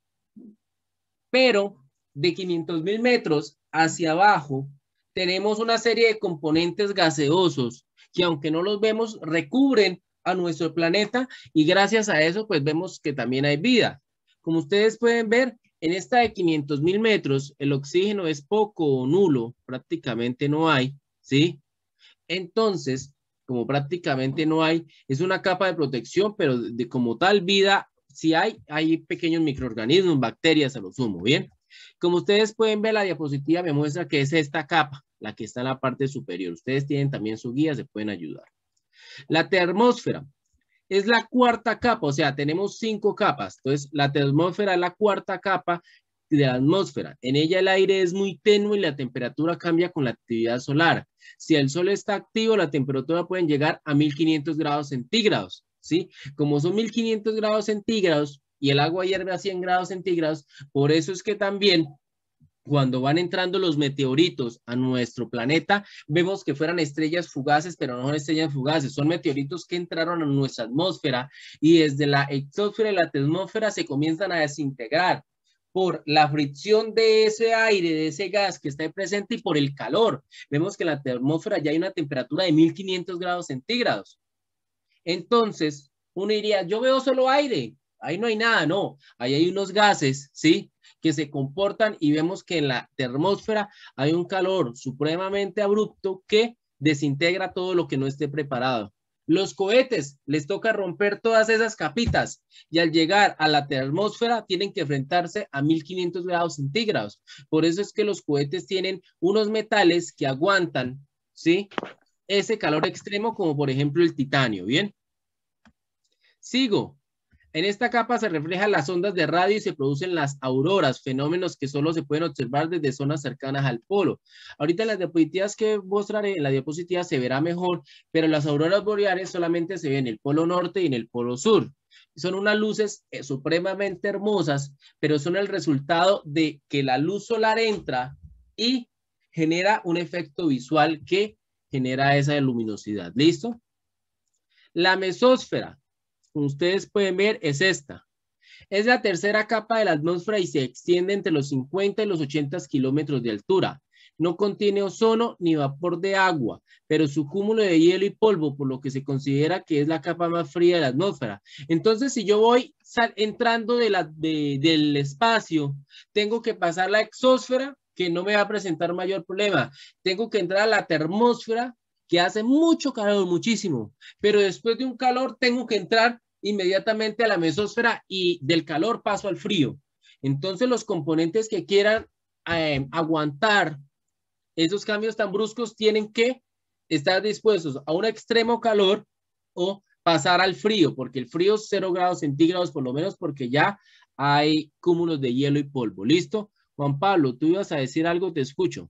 Pero de 500 mil metros hacia abajo, tenemos una serie de componentes gaseosos que aunque no los vemos, recubren a nuestro planeta y gracias a eso pues vemos que también hay vida. Como ustedes pueden ver, en esta de 500 mil metros el oxígeno es poco o nulo, prácticamente no hay, ¿sí? Entonces, como prácticamente no hay, es una capa de protección, pero de como tal vida, si hay, hay pequeños microorganismos, bacterias a lo sumo, ¿bien? Como ustedes pueden ver, la diapositiva me muestra que es esta capa, la que está en la parte superior. Ustedes tienen también su guía, se pueden ayudar. La termósfera es la cuarta capa, o sea, tenemos cinco capas. Entonces, la termósfera es la cuarta capa de la atmósfera. En ella el aire es muy tenue y la temperatura cambia con la actividad solar. Si el sol está activo, la temperatura puede llegar a 1500 grados centígrados, ¿sí? Como son 1500 grados centígrados y el agua hierve a 100 grados centígrados, por eso es que también cuando van entrando los meteoritos a nuestro planeta, vemos que fueran estrellas fugaces, pero no son estrellas fugaces, son meteoritos que entraron a nuestra atmósfera y desde la exósfera y la atmósfera se comienzan a desintegrar por la fricción de ese aire, de ese gas que está presente y por el calor. Vemos que en la atmósfera ya hay una temperatura de 1500 grados centígrados. Entonces, uno diría, yo veo solo aire, ahí no hay nada, no, ahí hay unos gases, ¿sí? Que se comportan y vemos que en la termósfera hay un calor supremamente abrupto que desintegra todo lo que no esté preparado. Los cohetes les toca romper todas esas capitas y al llegar a la termósfera tienen que enfrentarse a 1500 grados centígrados. Por eso es que los cohetes tienen unos metales que aguantan, ¿sí? Ese calor extremo como por ejemplo el titanio, ¿bien? Sigo. En esta capa se reflejan las ondas de radio y se producen las auroras, fenómenos que solo se pueden observar desde zonas cercanas al polo. Ahorita en las diapositivas que mostraré, en la diapositiva se verá mejor, pero las auroras boreales solamente se ven en el polo norte y en el polo sur. Son unas luces eh, supremamente hermosas, pero son el resultado de que la luz solar entra y genera un efecto visual que genera esa luminosidad. ¿Listo? La mesósfera ustedes pueden ver, es esta. Es la tercera capa de la atmósfera y se extiende entre los 50 y los 80 kilómetros de altura. No contiene ozono ni vapor de agua, pero su cúmulo de hielo y polvo, por lo que se considera que es la capa más fría de la atmósfera. Entonces, si yo voy entrando del espacio, tengo que pasar la exósfera, que no me va a presentar mayor problema. Tengo que entrar a la termósfera, que hace mucho calor, muchísimo, pero después de un calor tengo que entrar inmediatamente a la mesósfera y del calor paso al frío. Entonces los componentes que quieran eh, aguantar esos cambios tan bruscos tienen que estar dispuestos a un extremo calor o pasar al frío, porque el frío es 0 grados centígrados por lo menos porque ya hay cúmulos de hielo y polvo. ¿Listo? Juan Pablo, tú ibas a decir algo, te escucho.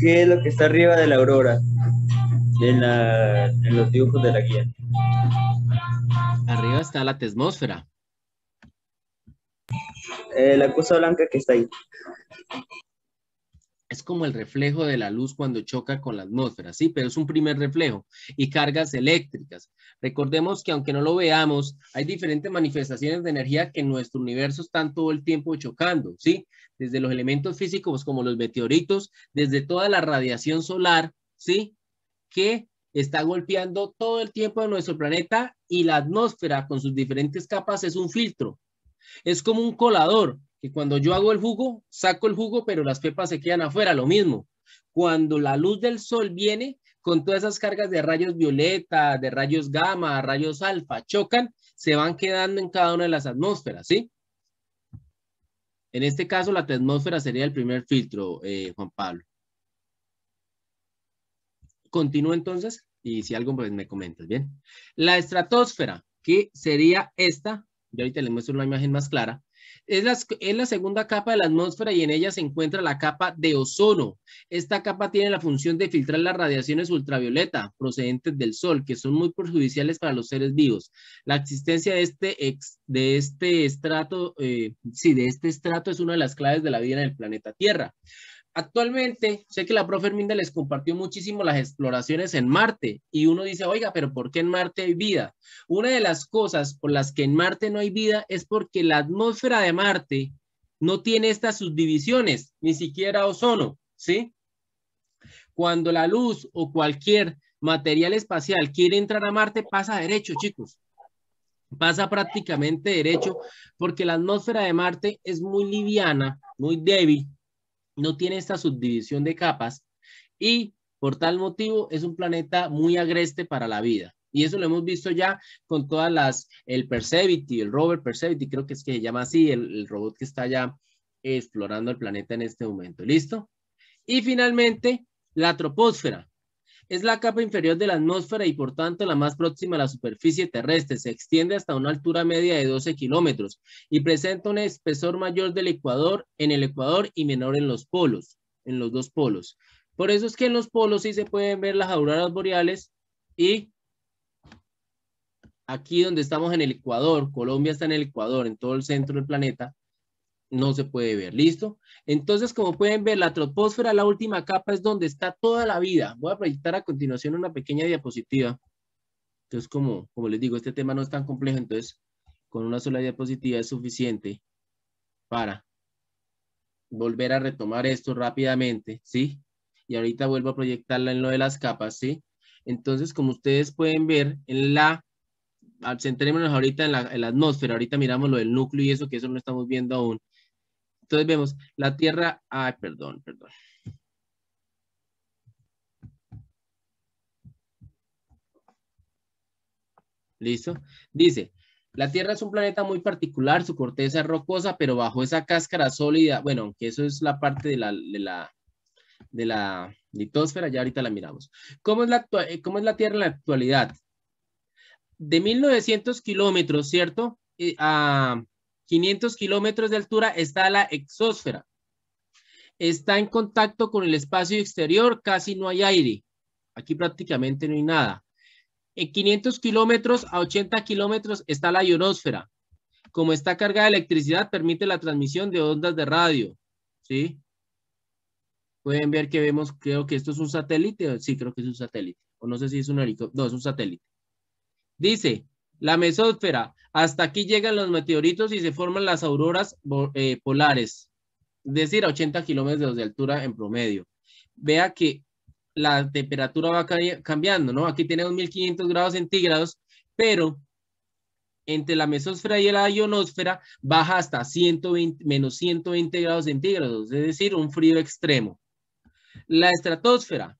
¿Qué es lo que está arriba de la aurora? En, en los dibujos de la guía. Arriba está la atmósfera. Eh, la cosa blanca que está ahí. Es como el reflejo de la luz cuando choca con la atmósfera, sí, pero es un primer reflejo. Y cargas eléctricas. Recordemos que aunque no lo veamos, hay diferentes manifestaciones de energía que en nuestro universo están todo el tiempo chocando, sí. Desde los elementos físicos como los meteoritos, desde toda la radiación solar, sí, que está golpeando todo el tiempo en nuestro planeta y la atmósfera con sus diferentes capas es un filtro. Es como un colador, que cuando yo hago el jugo, saco el jugo, pero las pepas se quedan afuera, lo mismo. Cuando la luz del sol viene con todas esas cargas de rayos violeta, de rayos gamma, rayos alfa, chocan, se van quedando en cada una de las atmósferas, ¿sí? En este caso, la atmósfera sería el primer filtro, eh, Juan Pablo. Continúo entonces y si algo pues me comentas, ¿bien? La estratosfera, que sería esta, yo ahorita les muestro una imagen más clara, Es la, segunda capa de la atmósfera y en ella se encuentra la capa de ozono. Esta capa tiene la función de filtrar las radiaciones ultravioleta procedentes del Sol, que son muy perjudiciales para los seres vivos. La existencia de este, de este estrato, eh, sí, de este estrato es una de las claves de la vida en el planeta Tierra. Actualmente, sé que la profe Herminda les compartió muchísimo las exploraciones en Marte y uno dice, oiga, pero ¿por qué en Marte hay vida? Una de las cosas por las que en Marte no hay vida es porque la atmósfera de Marte no tiene estas subdivisiones, ni siquiera ozono, ¿sí? Cuando la luz o cualquier material espacial quiere entrar a Marte, pasa derecho, chicos. Pasa prácticamente derecho porque la atmósfera de Marte es muy liviana, muy débil no tiene esta subdivisión de capas y por tal motivo es un planeta muy agreste para la vida. Y eso lo hemos visto ya con todas las, el Perseverity, el rover Perseverity, creo que es que se llama así, el, el robot que está ya explorando el planeta en este momento. ¿Listo? Y finalmente, la troposfera. Es la capa inferior de la atmósfera y por tanto la más próxima a la superficie terrestre. Se extiende hasta una altura media de 12 kilómetros y presenta un espesor mayor del ecuador en el ecuador y menor en los polos, en los dos polos. Por eso es que en los polos sí se pueden ver las auroras boreales y aquí donde estamos en el ecuador, Colombia está en el ecuador, en todo el centro del planeta, no se puede ver. ¿Listo? Entonces, como pueden ver, la troposfera, la última capa, es donde está toda la vida. Voy a proyectar a continuación una pequeña diapositiva. Entonces, como, como les digo, este tema no es tan complejo, entonces con una sola diapositiva es suficiente para volver a retomar esto rápidamente, ¿sí? Y ahorita vuelvo a proyectarla en lo de las capas, ¿sí? Entonces, como ustedes pueden ver, en la, centrémonos ahorita en la, en la atmósfera, ahorita miramos lo del núcleo y eso, que eso no estamos viendo aún. Entonces vemos la Tierra, ay, perdón, perdón. ¿Listo? Dice, la Tierra es un planeta muy particular, su corteza es rocosa, pero bajo esa cáscara sólida, bueno, aunque eso es la parte de la, de la, de la litosfera, ya ahorita la miramos. ¿Cómo es la, eh, cómo es la Tierra en la actualidad? De 1900 kilómetros, ¿cierto? Eh, a 500 kilómetros de altura está la exósfera. Está en contacto con el espacio exterior, casi no hay aire. Aquí prácticamente no hay nada. En 500 kilómetros a 80 kilómetros está la ionosfera. Como está cargada de electricidad, permite la transmisión de ondas de radio. ¿Sí? Pueden ver que vemos, creo que esto es un satélite. Sí, creo que es un satélite. O no sé si es un helicóptero. No, es un satélite. Dice, la mesósfera. Hasta aquí llegan los meteoritos y se forman las auroras eh, polares, es decir, a 80 kilómetros de altura en promedio. Vea que la temperatura va cambiando, ¿no? Aquí tenemos 1500 grados centígrados, pero entre la mesósfera y la ionosfera baja hasta 120, menos 120 grados centígrados, es decir, un frío extremo. La estratosfera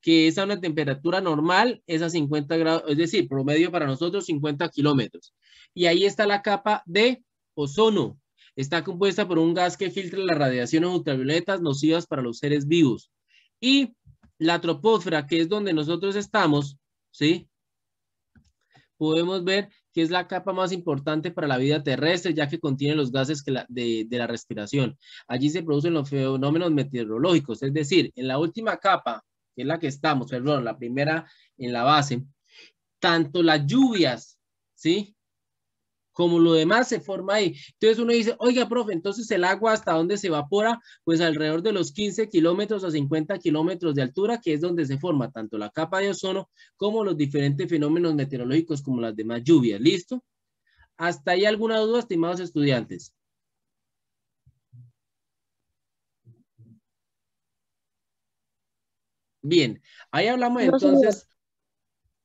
que es a una temperatura normal, es a 50 grados, es decir, promedio para nosotros 50 kilómetros. Y ahí está la capa de ozono. Está compuesta por un gas que filtra las radiaciones ultravioletas nocivas para los seres vivos. Y la troposfera, que es donde nosotros estamos, ¿sí? Podemos ver que es la capa más importante para la vida terrestre, ya que contiene los gases de, de la respiración. Allí se producen los fenómenos meteorológicos, es decir, en la última capa, que es la que estamos, perdón, la primera en la base, tanto las lluvias, ¿sí? Como lo demás se forma ahí. Entonces uno dice, oiga, profe, entonces el agua hasta dónde se evapora, pues alrededor de los 15 kilómetros a 50 kilómetros de altura, que es donde se forma tanto la capa de ozono como los diferentes fenómenos meteorológicos como las demás lluvias. ¿Listo? ¿Hasta ahí alguna duda, estimados estudiantes? Bien, ahí hablamos entonces.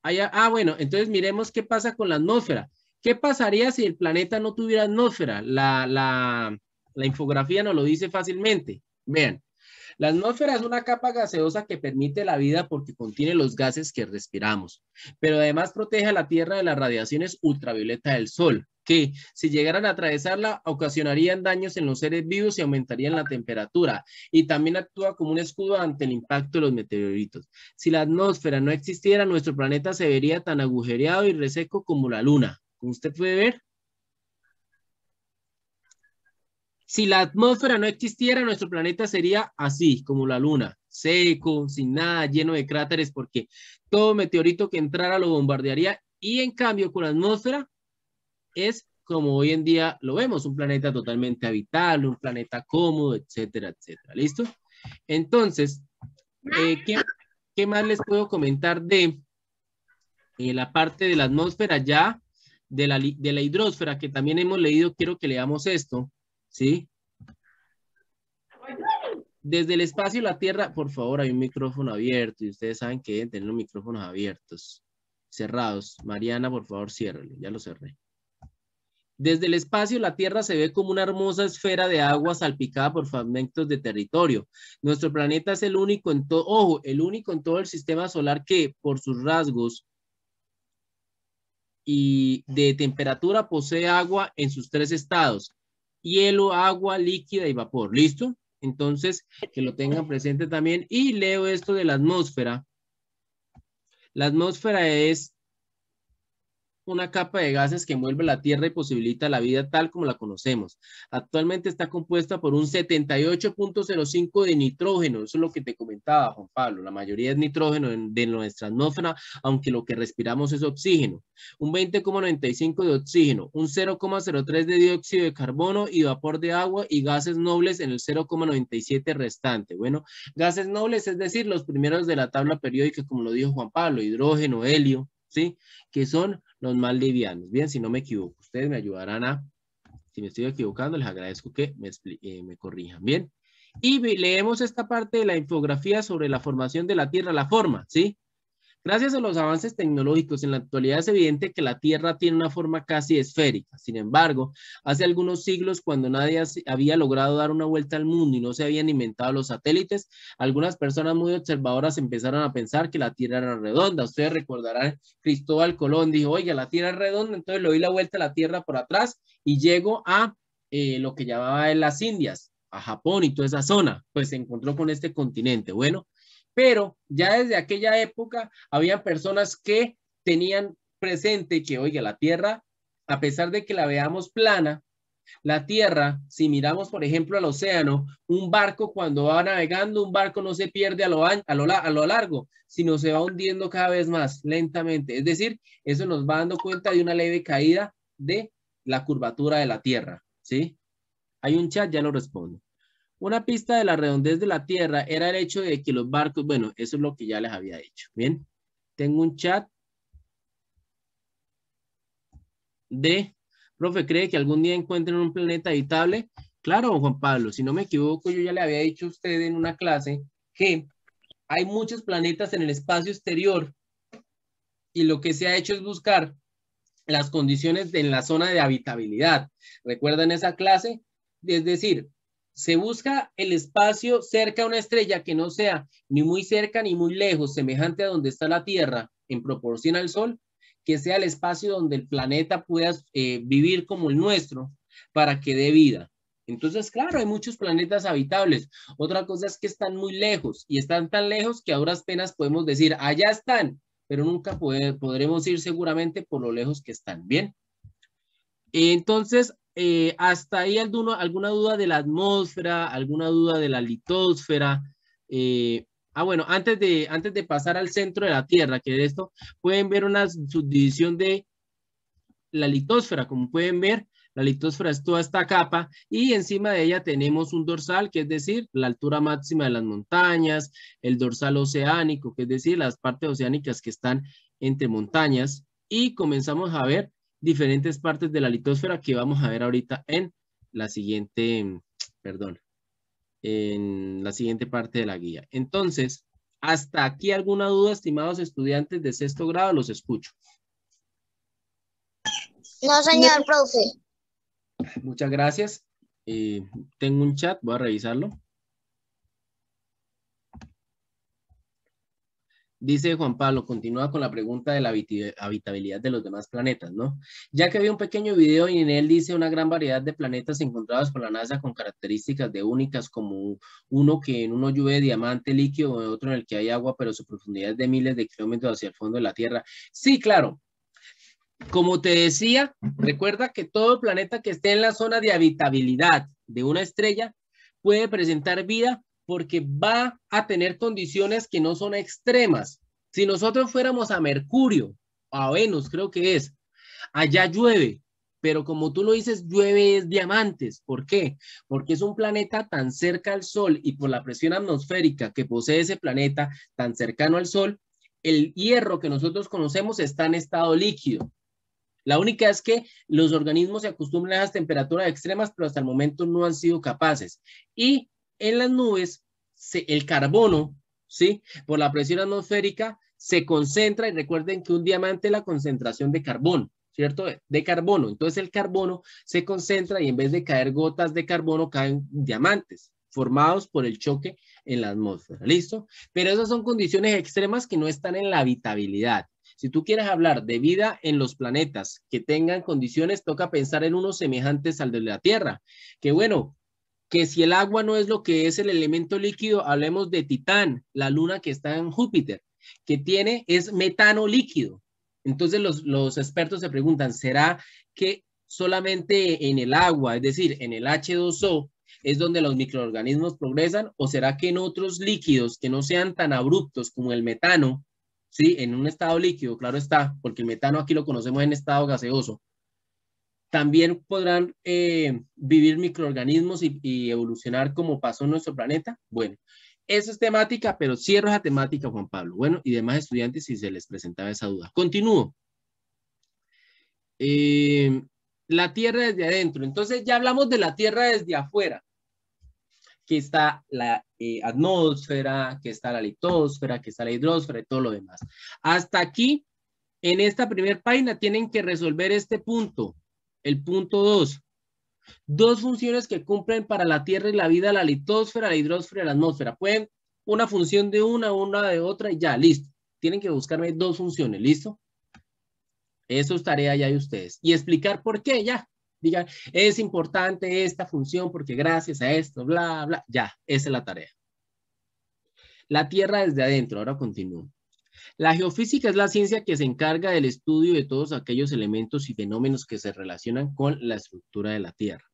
ah, bueno, entonces miremos qué pasa con la atmósfera. ¿Qué pasaría si el planeta no tuviera atmósfera? La, la, la infografía nos lo dice fácilmente. Vean, la atmósfera es una capa gaseosa que permite la vida porque contiene los gases que respiramos, pero además protege a la Tierra de las radiaciones ultravioleta del Sol, que si llegaran a atravesarla ocasionarían daños en los seres vivos y aumentarían la temperatura y también actúa como un escudo ante el impacto de los meteoritos. Si la atmósfera no existiera, nuestro planeta se vería tan agujereado y reseco como la luna. Como usted puede ver, Si la atmósfera no existiera, nuestro planeta sería así, como la Luna, seco, sin nada, lleno de cráteres, porque todo meteorito que entrara lo bombardearía. Y en cambio, con la atmósfera, es como hoy en día lo vemos, un planeta totalmente habitable, un planeta cómodo, etcétera, etcétera. ¿Listo? Entonces, eh, ¿qué, más les puedo comentar de eh, la parte de la atmósfera ya, de la, de la hidrosfera, que también hemos leído? Quiero que leamos esto, ¿sí? Desde el espacio la Tierra, por favor, hay un micrófono abierto y ustedes saben que deben tener los micrófonos abiertos, cerrados. Mariana, por favor, ciérralo, ya lo cerré. Desde el espacio, la Tierra se ve como una hermosa esfera de agua salpicada por fragmentos de territorio. Nuestro planeta es el único en todo, ojo, el único en todo el sistema solar que, por sus rasgos y de temperatura, posee agua en sus tres estados, hielo, agua, líquida y vapor. ¿Listo? Entonces, que lo tengan presente también. Y leo esto de la atmósfera. La atmósfera es una capa de gases que envuelve la Tierra y posibilita la vida tal como la conocemos. Actualmente está compuesta por un 78.05 de nitrógeno, eso es lo que te comentaba Juan Pablo, la mayoría es nitrógeno de nuestra atmósfera, aunque lo que respiramos es oxígeno, un 20,95 de oxígeno, un 0,03 de dióxido de carbono y vapor de agua y gases nobles en el 0,97 restante. Bueno, gases nobles, es decir, los primeros de la tabla periódica, como lo dijo Juan Pablo, hidrógeno, helio, ¿sí? Que son los más livianos. Bien, si no me equivoco, ustedes me ayudarán a, si me estoy equivocando, les agradezco que me, eh, me corrijan. Bien, y leemos esta parte de la infografía sobre la formación de la Tierra, la forma, ¿sí? Gracias a los avances tecnológicos, en la actualidad es evidente que la Tierra tiene una forma casi esférica. Sin embargo, hace algunos siglos, cuando nadie había logrado dar una vuelta al mundo y no se habían inventado los satélites, algunas personas muy observadoras empezaron a pensar que la Tierra era redonda. Ustedes recordarán, Cristóbal Colón dijo, oiga, la Tierra es redonda, entonces le doy la vuelta a la Tierra por atrás y llego a eh, lo que llamaba las Indias, a Japón y toda esa zona, pues se encontró con este continente. Bueno, pero ya desde aquella época había personas que tenían presente que, oiga, la Tierra, a pesar de que la veamos plana, la Tierra, si miramos, por ejemplo, al océano, un barco cuando va navegando, un barco no se pierde a lo, a lo, a lo largo, sino se va hundiendo cada vez más lentamente. Es decir, eso nos va dando cuenta de una leve caída de la curvatura de la Tierra, ¿sí? Hay un chat, ya lo respondo. Una pista de la redondez de la Tierra era el hecho de que los barcos, bueno, eso es lo que ya les había dicho. Bien, tengo un chat de, profe, ¿cree que algún día encuentren un planeta habitable? Claro, Juan Pablo, si no me equivoco, yo ya le había dicho a usted en una clase que hay muchos planetas en el espacio exterior y lo que se ha hecho es buscar las condiciones en la zona de habitabilidad. ¿Recuerdan esa clase? Es decir, se busca el espacio cerca a una estrella que no sea ni muy cerca ni muy lejos, semejante a donde está la Tierra en proporción al Sol, que sea el espacio donde el planeta pueda eh, vivir como el nuestro para que dé vida. Entonces, claro, hay muchos planetas habitables. Otra cosa es que están muy lejos y están tan lejos que a duras podemos decir, allá están, pero nunca podremos ir seguramente por lo lejos que están. Bien. Entonces, eh, hasta ahí alguna, alguna duda de la atmósfera, alguna duda de la litosfera. Eh, ah, bueno, antes de, antes de pasar al centro de la Tierra, que de esto, pueden ver una subdivisión de la litosfera. Como pueden ver, la litosfera es toda esta capa y encima de ella tenemos un dorsal, que es decir, la altura máxima de las montañas, el dorsal oceánico, que es decir, las partes oceánicas que están entre montañas. Y comenzamos a ver diferentes partes de la litosfera que vamos a ver ahorita en la siguiente, perdón, en la siguiente parte de la guía. Entonces, hasta aquí alguna duda, estimados estudiantes de sexto grado, los escucho. No, señor profe. Muchas gracias. Eh, tengo un chat, voy a revisarlo. Dice Juan Pablo, continúa con la pregunta de la habitabilidad de los demás planetas, ¿no? Ya que había un pequeño video y en él dice una gran variedad de planetas encontrados por la NASA con características de únicas como uno que en uno llueve diamante líquido o otro en el que hay agua, pero su profundidad es de miles de kilómetros hacia el fondo de la Tierra. Sí, claro. como te decía, recuerda que todo planeta que esté en la zona de habitabilidad de una estrella puede presentar vida porque va a tener condiciones que no son extremas. Si nosotros fuéramos a Mercurio, a Venus creo que es, allá llueve, pero como tú lo dices, llueve es diamantes. ¿Por qué? Porque es un planeta tan cerca al Sol y por la presión atmosférica que posee ese planeta tan cercano al Sol, el hierro que nosotros conocemos está en estado líquido. La única es que los organismos se acostumbran a las temperaturas extremas, pero hasta el momento no han sido capaces. Y en las nubes, el carbono, ¿sí? Por la presión atmosférica, se concentra y recuerden que un diamante es la concentración de carbón, ¿cierto? De carbono. Entonces el carbono se concentra y en vez de caer gotas de carbono, caen diamantes formados por el choque en la atmósfera. ¿Listo? Pero esas son condiciones extremas que no están en la habitabilidad. Si tú quieres hablar de vida en los planetas que tengan condiciones, toca pensar en unos semejantes al de la Tierra. Que bueno, que si el agua no es lo que es el elemento líquido, hablemos de Titán, la luna que está en Júpiter, que tiene, es metano líquido. Entonces los, los expertos se preguntan, ¿será que solamente en el agua, es decir, en el H2O, es donde los microorganismos progresan o será que en otros líquidos que no sean tan abruptos como el metano, ¿sí? En un estado líquido, claro está, porque el metano aquí lo conocemos en estado gaseoso. También podrán eh, vivir microorganismos y, evolucionar como pasó en nuestro planeta. Bueno, eso es temática, pero cierro esa temática, Juan Pablo. Bueno, y demás estudiantes si se les presentaba esa duda. Continúo. Eh, la Tierra desde adentro. Entonces ya hablamos de la Tierra desde afuera que está la eh, atmósfera, que está la litosfera, que está la hidrosfera y todo lo demás. Hasta aquí, en esta primera página, tienen que resolver este punto, el punto 2. Dos funciones que cumplen para la Tierra y la vida, la litosfera, la hidrosfera y la atmósfera. Pueden una función de una, una de otra y ya, listo. Tienen que buscarme dos funciones, ¿listo? Eso es tarea ya de ustedes. Y explicar por qué, ya digan, es importante esta función porque gracias a esto, bla, bla, ya, esa es la tarea. La Tierra desde adentro, ahora continúo. La geofísica es la ciencia que se encarga del estudio de todos aquellos elementos y fenómenos que se relacionan con la estructura de la Tierra.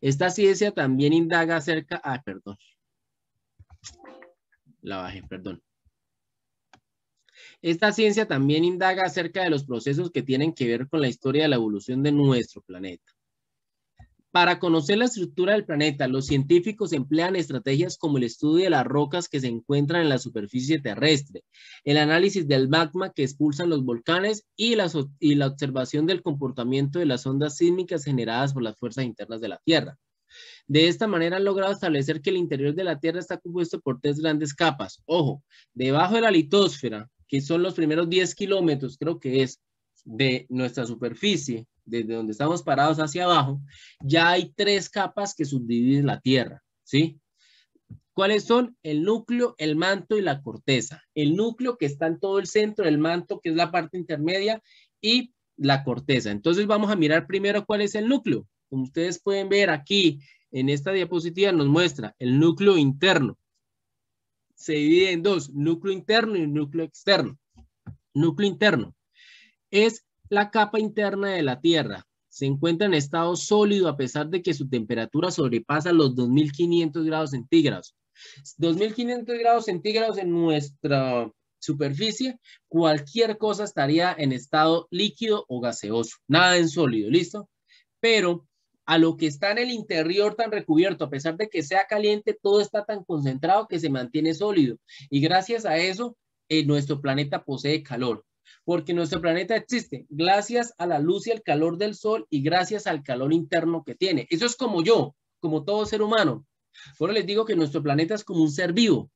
Esta ciencia también indaga acerca, ah, perdón, la bajé, perdón. Esta ciencia también indaga acerca de los procesos que tienen que ver con la historia de la evolución de nuestro planeta. Para conocer la estructura del planeta, los científicos emplean estrategias como el estudio de las rocas que se encuentran en la superficie terrestre, el análisis del magma que expulsan los volcanes y la, observación del comportamiento de las ondas sísmicas generadas por las fuerzas internas de la Tierra. De esta manera han logrado establecer que el interior de la Tierra está compuesto por tres grandes capas. Ojo, debajo de la litosfera, que son los primeros 10 kilómetros, creo que es, de nuestra superficie, desde donde estamos parados hacia abajo, ya hay tres capas que subdividen la Tierra, ¿sí? ¿Cuáles son? El núcleo, el manto y la corteza. El núcleo que está en todo el centro, el manto que es la parte intermedia y la corteza. Entonces vamos a mirar primero cuál es el núcleo. Como ustedes pueden ver aquí en esta diapositiva nos muestra el núcleo interno se divide en dos, núcleo interno y núcleo externo. Núcleo interno es la capa interna de la Tierra. Se encuentra en estado sólido a pesar de que su temperatura sobrepasa los 2500 grados centígrados. 2500 grados centígrados en nuestra superficie, cualquier cosa estaría en estado líquido o gaseoso, nada en sólido, ¿listo? Pero a lo que está en el interior tan recubierto, a pesar de que sea caliente, todo está tan concentrado que se mantiene sólido. Y gracias a eso, eh, nuestro planeta posee calor, porque nuestro planeta existe gracias a la luz y el calor del sol y gracias al calor interno que tiene. Eso es como yo, como todo ser humano. Por les digo que nuestro planeta es como un ser vivo.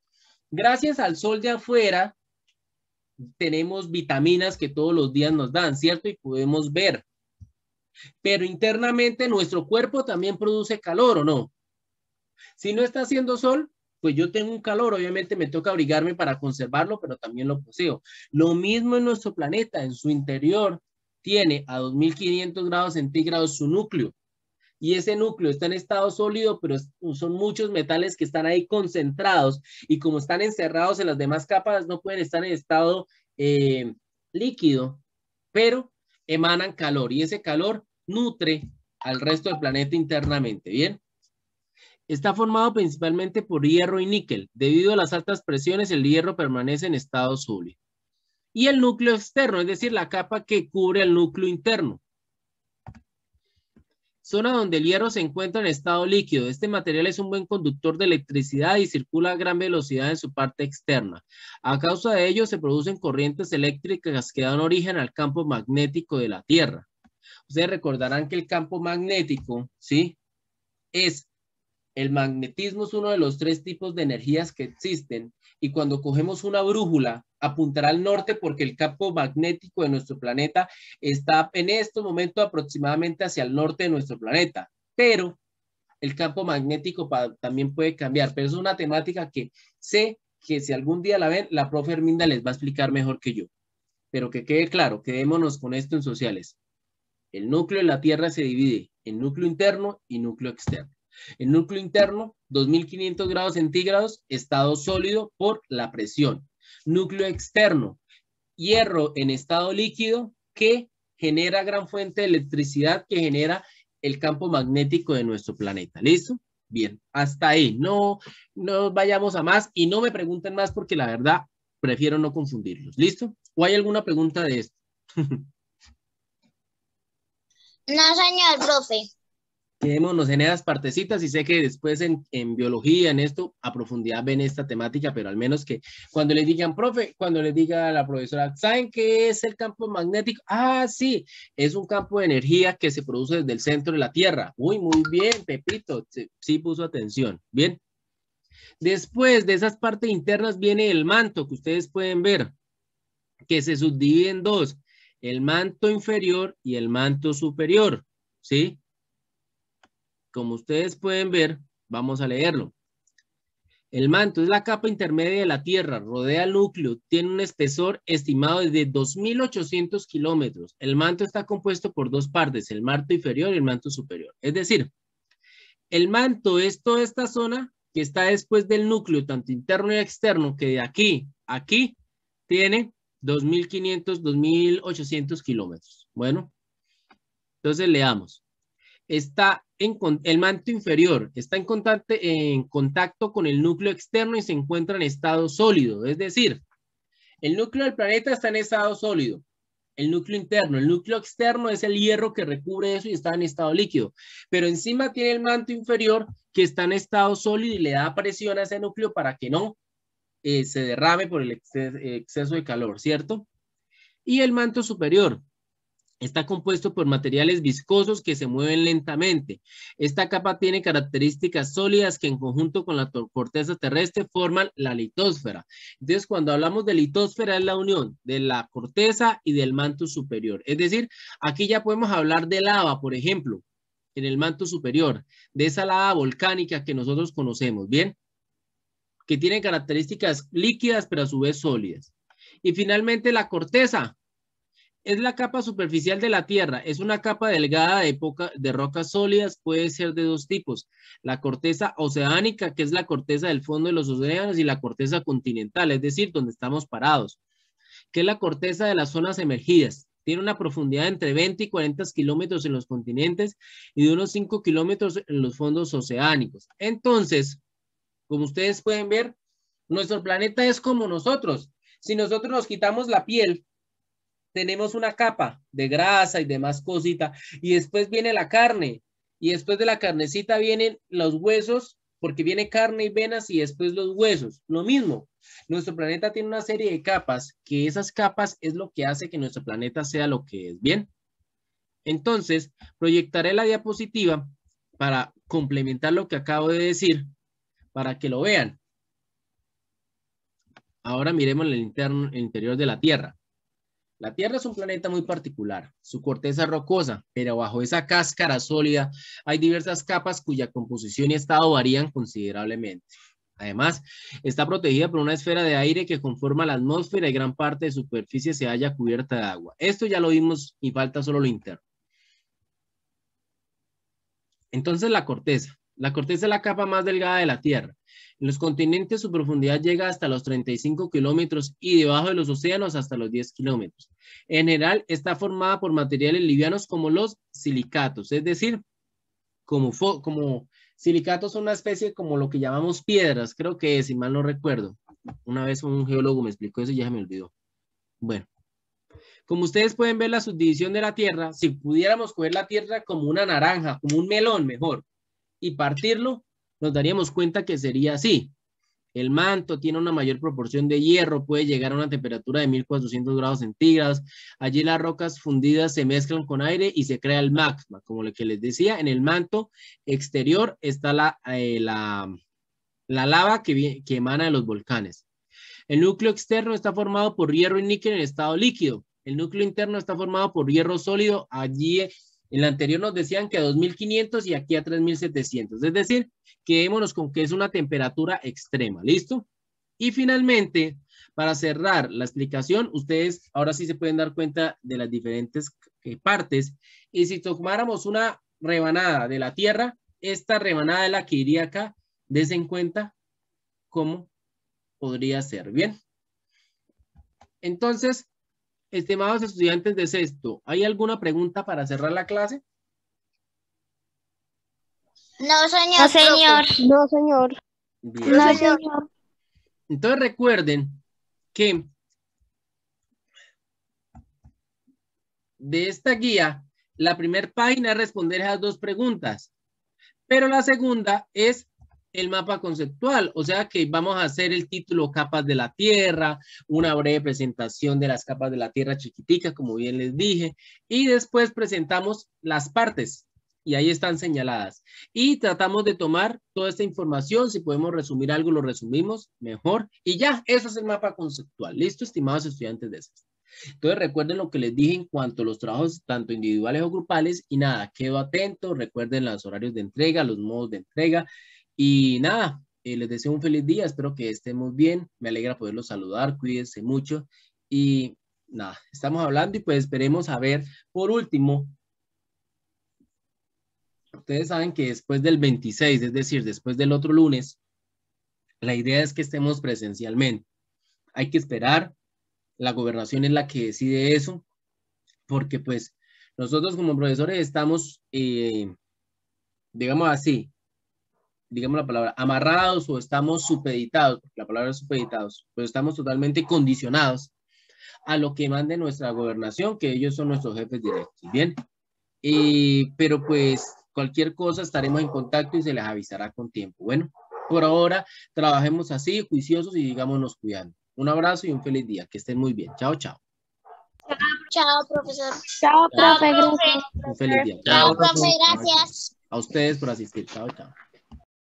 Gracias al sol de afuera, tenemos vitaminas que todos los días nos dan, ¿cierto? Y podemos ver pero internamente nuestro cuerpo también produce calor, ¿o no? Si no está haciendo sol, pues yo tengo un calor, obviamente me toca abrigarme para conservarlo, pero también lo poseo. Lo mismo en nuestro planeta, en su interior, tiene a 2500 grados centígrados su núcleo. Y ese núcleo está en estado sólido, pero son muchos metales que están ahí concentrados y como están encerrados en las demás capas, no pueden estar en estado eh, líquido, pero emanan calor y ese calor nutre al resto del planeta internamente, ¿bien? Está formado principalmente por hierro y níquel. Debido a las altas presiones, el hierro permanece en estado sólido. Y el núcleo externo, es decir, la capa que cubre el núcleo interno. Zona donde el hierro se encuentra en estado líquido. Este material es un buen conductor de electricidad y circula a gran velocidad en su parte externa. A causa de ello se producen corrientes eléctricas que dan origen al campo magnético de la Tierra. Ustedes recordarán que el campo magnético, ¿sí? Es el magnetismo es uno de los tres tipos de energías que existen y cuando cogemos una brújula apuntará al norte porque el campo magnético de nuestro planeta está en este momento aproximadamente hacia el norte de nuestro planeta, pero el campo magnético también puede cambiar, pero es una temática que sé que si algún día la ven, la profe Herminda les va a explicar mejor que yo. Pero que quede claro, quedémonos con esto en sociales. El núcleo de la Tierra se divide en núcleo interno y núcleo externo. El núcleo interno, 2500 grados centígrados, estado sólido por la presión. Núcleo externo, hierro en estado líquido que genera gran fuente de electricidad que genera el campo magnético de nuestro planeta. ¿Listo? Bien, hasta ahí. No, no vayamos a más y no me pregunten más porque la verdad prefiero no confundirlos. ¿Listo? ¿O hay alguna pregunta de esto? no, señor profe quedémonos en esas partecitas y sé que después en, biología, en esto, a profundidad ven esta temática, pero al menos que cuando le digan, profe, cuando le diga a la profesora, ¿saben qué es el campo magnético? Ah, sí, es un campo de energía que se produce desde el centro de la Tierra. Uy, muy bien, Pepito, sí puso atención. Bien. Después de esas partes internas viene el manto, que ustedes pueden ver, que se subdivide en dos, el manto inferior y el manto superior, ¿sí? Como ustedes pueden ver, vamos a leerlo. El manto es la capa intermedia de la Tierra, rodea el núcleo, tiene un espesor estimado de 2.800 kilómetros. El manto está compuesto por dos partes, el manto inferior y el manto superior. Es decir, el manto es toda esta zona que está después del núcleo, tanto interno y externo, que de aquí a aquí tiene 2.500, 2.800 kilómetros. Bueno, entonces leamos. Está el manto inferior está en contacto, en contacto con el núcleo externo y se encuentra en estado sólido. Es decir, el núcleo del planeta está en estado sólido. El núcleo interno, el núcleo externo es el hierro que recubre eso y está en estado líquido. Pero encima tiene el manto inferior que está en estado sólido y le da presión a ese núcleo para que no eh, se derrame por el exceso de calor, ¿cierto? Y el manto superior, Está compuesto por materiales viscosos que se mueven lentamente. Esta capa tiene características sólidas que en conjunto con la corteza terrestre forman la litosfera. Entonces, cuando hablamos de litosfera es la unión de la corteza y del manto superior. Es decir, aquí ya podemos hablar de lava, por ejemplo, en el manto superior, de esa lava volcánica que nosotros conocemos, ¿bien? Que tiene características líquidas, pero a su vez sólidas. Y finalmente la corteza, es la capa superficial de la Tierra. Es una capa delgada de, de rocas sólidas, puede ser de dos tipos. La corteza oceánica, que es la corteza del fondo de los océanos, y la corteza continental, es decir, donde estamos parados, que es la corteza de las zonas emergidas. Tiene una profundidad entre 20 y 40 kilómetros en los continentes y de unos 5 kilómetros en los fondos oceánicos. Entonces, como ustedes pueden ver, nuestro planeta es como nosotros. Si nosotros nos quitamos la piel tenemos una capa de grasa y demás cositas, y después viene la carne, y después de la carnecita vienen los huesos, porque viene carne y venas y después los huesos. Lo mismo, nuestro planeta tiene una serie de capas, que esas capas es lo que hace que nuestro planeta sea lo que es. Bien, entonces proyectaré la diapositiva para complementar lo que acabo de decir, para que lo vean. Ahora miremos el, interno, el interior de la Tierra. La Tierra es un planeta muy particular. Su corteza es rocosa, pero bajo esa cáscara sólida hay diversas capas cuya composición y estado varían considerablemente. Además, está protegida por una esfera de aire que conforma la atmósfera y gran parte de su superficie se halla cubierta de agua. Esto ya lo vimos y falta solo lo interno. Entonces, la corteza. La corteza es la capa más delgada de la Tierra. En los continentes su profundidad llega hasta los 35 kilómetros y debajo de los océanos hasta los 10 kilómetros. En general está formada por materiales livianos como los silicatos, es decir, como, como silicatos son una especie como lo que llamamos piedras, creo que si mal no recuerdo. Una vez un geólogo me explicó eso y ya se me olvidó. Bueno, como ustedes pueden ver la subdivisión de la Tierra, si pudiéramos coger la Tierra como una naranja, como un melón mejor, y partirlo, nos daríamos cuenta que sería así. El manto tiene una mayor proporción de hierro, puede llegar a una temperatura de 1400 grados centígrados. Allí las rocas fundidas se mezclan con aire y se crea el magma. Como lo que les decía, en el manto exterior está la, eh, la, lava que, que emana de los volcanes. El núcleo externo está formado por hierro y níquel en estado líquido. El núcleo interno está formado por hierro sólido. Allí en el anterior nos decían que a 2500 y aquí a 3700. Es decir, quedémonos con que es una temperatura extrema. ¿Listo? Y finalmente, para cerrar la explicación, ustedes ahora sí se pueden dar cuenta de las diferentes eh, partes. Y si tomáramos una rebanada de la Tierra, esta rebanada de la que iría acá, des en cuenta cómo podría ser. Bien. Entonces, Estimados estudiantes de sexto, ¿hay alguna pregunta para cerrar la clase? No, señor. No, señor. No, señor. No, señor. Entonces recuerden que de esta guía, la primera página es responder esas dos preguntas, pero la segunda es el mapa conceptual, o sea que vamos a hacer el título capas de la Tierra, una breve presentación de las capas de la Tierra chiquitica, como bien les dije, y después presentamos las partes, y ahí están señaladas. Y tratamos de tomar toda esta información, si podemos resumir algo, lo resumimos mejor, y ya, eso es el mapa conceptual. ¿Listo, estimados estudiantes de esas? Entonces recuerden lo que les dije en cuanto a los trabajos tanto individuales o grupales y nada, quedo atento, recuerden los horarios de entrega, los modos de entrega, y nada, eh, les deseo un feliz día, espero que estemos bien, me alegra poderlos saludar, cuídense mucho y nada, estamos hablando y pues esperemos a ver, por último, ustedes saben que después del 26, es decir, después del otro lunes, la idea es que estemos presencialmente. Hay que esperar, la gobernación es la que decide eso, porque pues nosotros como profesores estamos, eh, digamos así, digamos la palabra, amarrados o estamos supeditados, la palabra es supeditados, pues estamos totalmente condicionados a lo que mande nuestra gobernación, que ellos son nuestros jefes directos, ¿bien? pero pues cualquier cosa estaremos en contacto y se les avisará con tiempo. Bueno, por ahora trabajemos así, juiciosos y digámonos cuidando. Un abrazo y un feliz día. Que estén muy bien. Chao, chao. Chao, profesor. Chao, profe. Gracias. Un feliz día. Chao, profe. Gracias. A ustedes por asistir. Chao, chao.